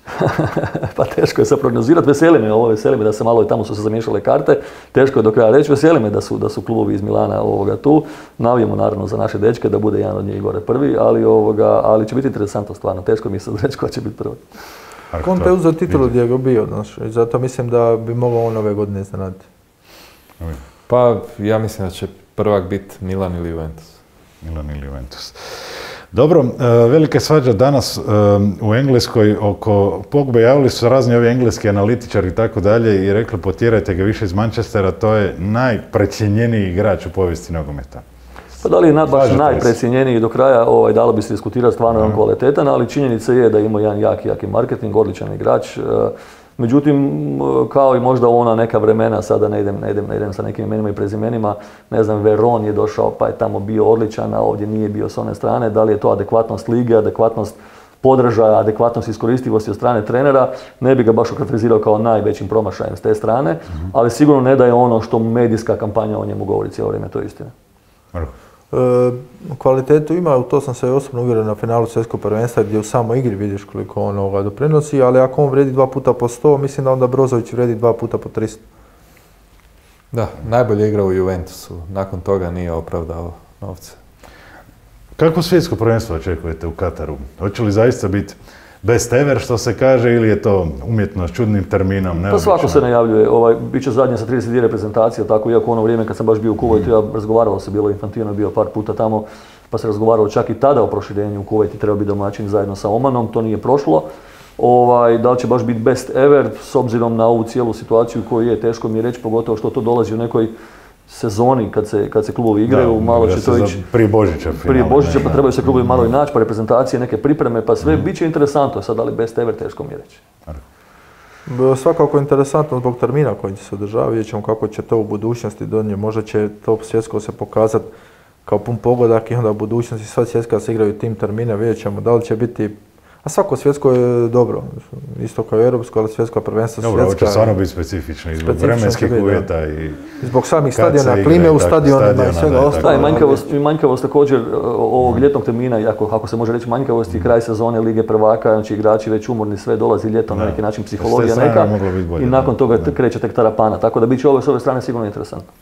S2: Pa teško je sad prognozirati, veseli me ovo, veseli me da se malo i tamo su se zamiješale karte, teško je do kraja reći, veseli me da su, da su klubovi iz Milana ovoga tu, navijemo naravno za naše dečke da bude jedan od njih gore prvi, ali, ovoga, ali će biti interesantno stvarno, teško mi je sad reći ko će biti prvi.
S3: Conte
S1: to-
S3: je uzeo titulu gdje je go bio, znaš, i zato mislim da bi mogao on ove godine iznenaditi.
S4: Pa ja mislim da će prvak biti Milan ili Juventus.
S1: Milan ili Juventus. Dobro, uh, velike svađa danas um, u Engleskoj oko Pogbe javili su razni ovi engleski analitičari i tako dalje i rekli potjerajte ga više iz Manchestera, to je najprecijenjeniji igrač u povijesti nogometa.
S2: Pa da li je baš najprecijenjeniji do kraja, ovaj, dalo bi se diskutirati, stvarno je on kvalitetan, ali činjenica je da ima jedan jaki, jaki marketing, odličan igrač. Međutim, kao i možda ona neka vremena, sada ne idem, ne idem, ne idem sa nekim imenima i prezimenima, ne znam, Veron je došao pa je tamo bio odličan, a ovdje nije bio s one strane, da li je to adekvatnost lige, adekvatnost podržaja, adekvatnost iskoristivosti od strane trenera, ne bi ga baš okarakterizirao kao najvećim promašajem s te strane, ali sigurno ne da je ono što medijska kampanja o njemu govori cijelo vrijeme, to je istina.
S3: E, kvalitetu ima, u to sam se osobno uvjerio na finalu svjetskog prvenstva gdje u samoj igri vidiš koliko on ovoga doprinosi, ali ako on vredi dva puta po 100, mislim da onda Brozović vredi dva puta po 300.
S4: Da, najbolje igra u Juventusu. Nakon toga nije opravdao novce.
S1: Kako svjetsko prvenstvo očekujete u Kataru? Hoće li zaista biti best ever što se kaže ili je to umjetno s čudnim terminom?
S2: Pa svako se najavljuje, ovaj, bit će zadnja sa 32 reprezentacije, tako iako ono vrijeme kad sam baš bio u Kuvajtu, ja razgovaralo se, bilo Infantino je bio par puta tamo, pa se razgovaralo čak i tada o proširenju u Kuvajti, treba biti domaćin zajedno sa Omanom, to nije prošlo. Ovaj, da li će baš biti best ever, s obzirom na ovu cijelu situaciju koju je, teško mi je reći, pogotovo što to dolazi u nekoj sezoni kad se, kad se klubovi igraju,
S1: Da,
S2: malo će to ići
S1: Prije Božića.
S2: prije Božića, pa trebaju se klubovi malo i naći, pa reprezentacije, neke pripreme, pa sve, bit će interesantno, sad da li best ever, teško mi je reći.
S3: Svakako interesantno zbog termina koji će se održavati, vidjet ćemo kako će to u budućnosti donijeti. Možda će to svjetsko se pokazati kao pun pogodak i onda u budućnosti sva svjetska se igraju tim termina, vidjet ćemo da li će biti a svako svjetsko je dobro, isto kao i europsko, ali svjetsko prvenstvo
S1: Dobro, ovo će
S3: svjetska.
S1: stvarno biti specifično i zbog vremenskih
S3: će
S1: uvjeta i...
S3: Zbog samih stadiona, klime u stadionima i
S1: stadiona,
S3: svega
S1: tako.
S2: Da, i manjkavost, i manjkavost također e, ovog ljetnog termina, iako ako se može reći manjkavost i kraj sezone Lige prvaka, znači igrači već umorni, sve dolazi ljeto na neki način psihologija neka
S1: moglo biti bolje,
S2: i nakon toga kreće tek tarapana, tako da bit će ovo s ove strane sigurno interesantno.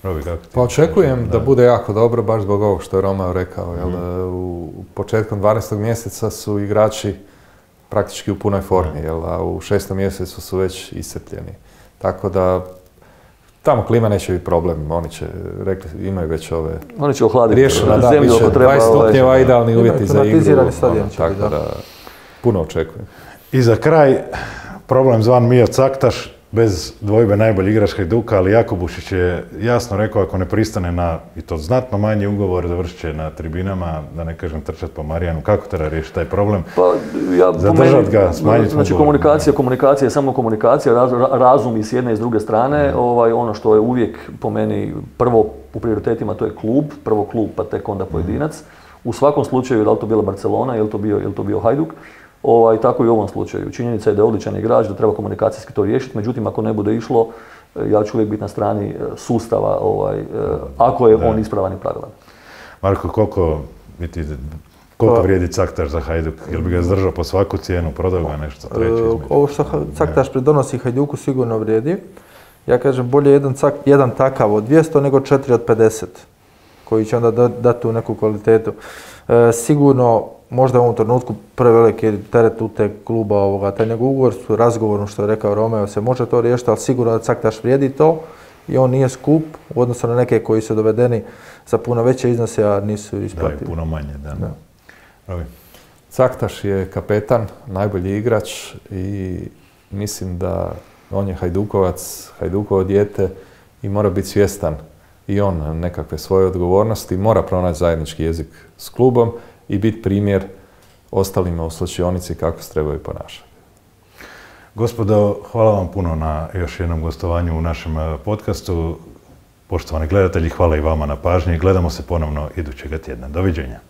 S4: Pa očekujem da bude jako dobro baš zbog ovog što je Romeo rekao. Jel, u u početkom 12. mjeseca su igrači praktički u punoj formi, jel, a u šestom mjesecu su već iscrpljeni. Tako da tamo klima neće biti problem, oni će, rekli, imaju već ove
S2: Oni će ohladiti
S4: riješeno, da,
S2: zemlju ako treba.
S4: 20
S2: ovaj,
S4: stupnjeva, idealni uvjeti za igru.
S3: klimatizirani stadion
S4: ono,
S3: će
S4: tako
S3: biti, da.
S4: da puno očekujem.
S1: I za kraj, problem zvan Mio Caktaš, bez dvojbe najbolji igrač Hajduka, ali Jakobušić je jasno rekao ako ne pristane na, i to znatno manji ugovor, završit će na tribinama, da ne kažem trčat po Marijanu. Kako treba riješiti taj problem?
S2: Pa, ja,
S1: Zadržat ga, smanjiti
S2: Znači,
S1: ugovor.
S2: komunikacija, komunikacija je samo komunikacija, raz- ra- razum i s jedne i s druge strane. Ovaj, ono što je uvijek po meni prvo u prioritetima, to je klub, prvo klub pa tek onda pojedinac. U svakom slučaju, da li to bila Barcelona, je li to bio, je li to bio Hajduk, ovaj, tako i u ovom slučaju. Činjenica je da je odličan igrač, da treba komunikacijski to riješiti, međutim ako ne bude išlo, eh, ja ću uvijek biti na strani eh, sustava, ovaj, eh, ako je on ispravan i pravilan.
S1: Marko, koliko, biti, koliko
S3: Pa-
S1: vrijedi Caktar za Hajduk? Jel bi ga zdržao po svaku cijenu, prodao ga nešto treće?
S3: E,
S1: između?
S3: Ovo što Caktaš pridonosi Hajduku sigurno vrijedi. Ja kažem bolje jedan, cak, jedan takav od 200 nego 4 od 50 koji će onda da- dati tu neku kvalitetu. E, sigurno možda u ovom trenutku preveliki teret u te kluba ovoga, taj njegov ugovor su razgovorom što je rekao Romeo se može to riješiti, ali sigurno da Caktaš vrijedi to i on nije skup u odnosu na neke koji su dovedeni za puno veće iznose, a nisu
S1: Da, i
S3: isplativi.
S1: puno manje, da.
S3: Da.
S4: Caktaš je kapetan, najbolji igrač i mislim da on je Hajdukovac, Hajdukovo dijete i mora biti svjestan i on nekakve svoje odgovornosti, mora pronaći zajednički jezik s klubom i biti primjer ostalima u slučionici kako se trebaju ponašati.
S1: Gospodo, hvala vam puno na još jednom gostovanju u našem eh, podcastu. Poštovani gledatelji, hvala i vama na pažnji. Gledamo se ponovno idućega tjedna. Doviđenja.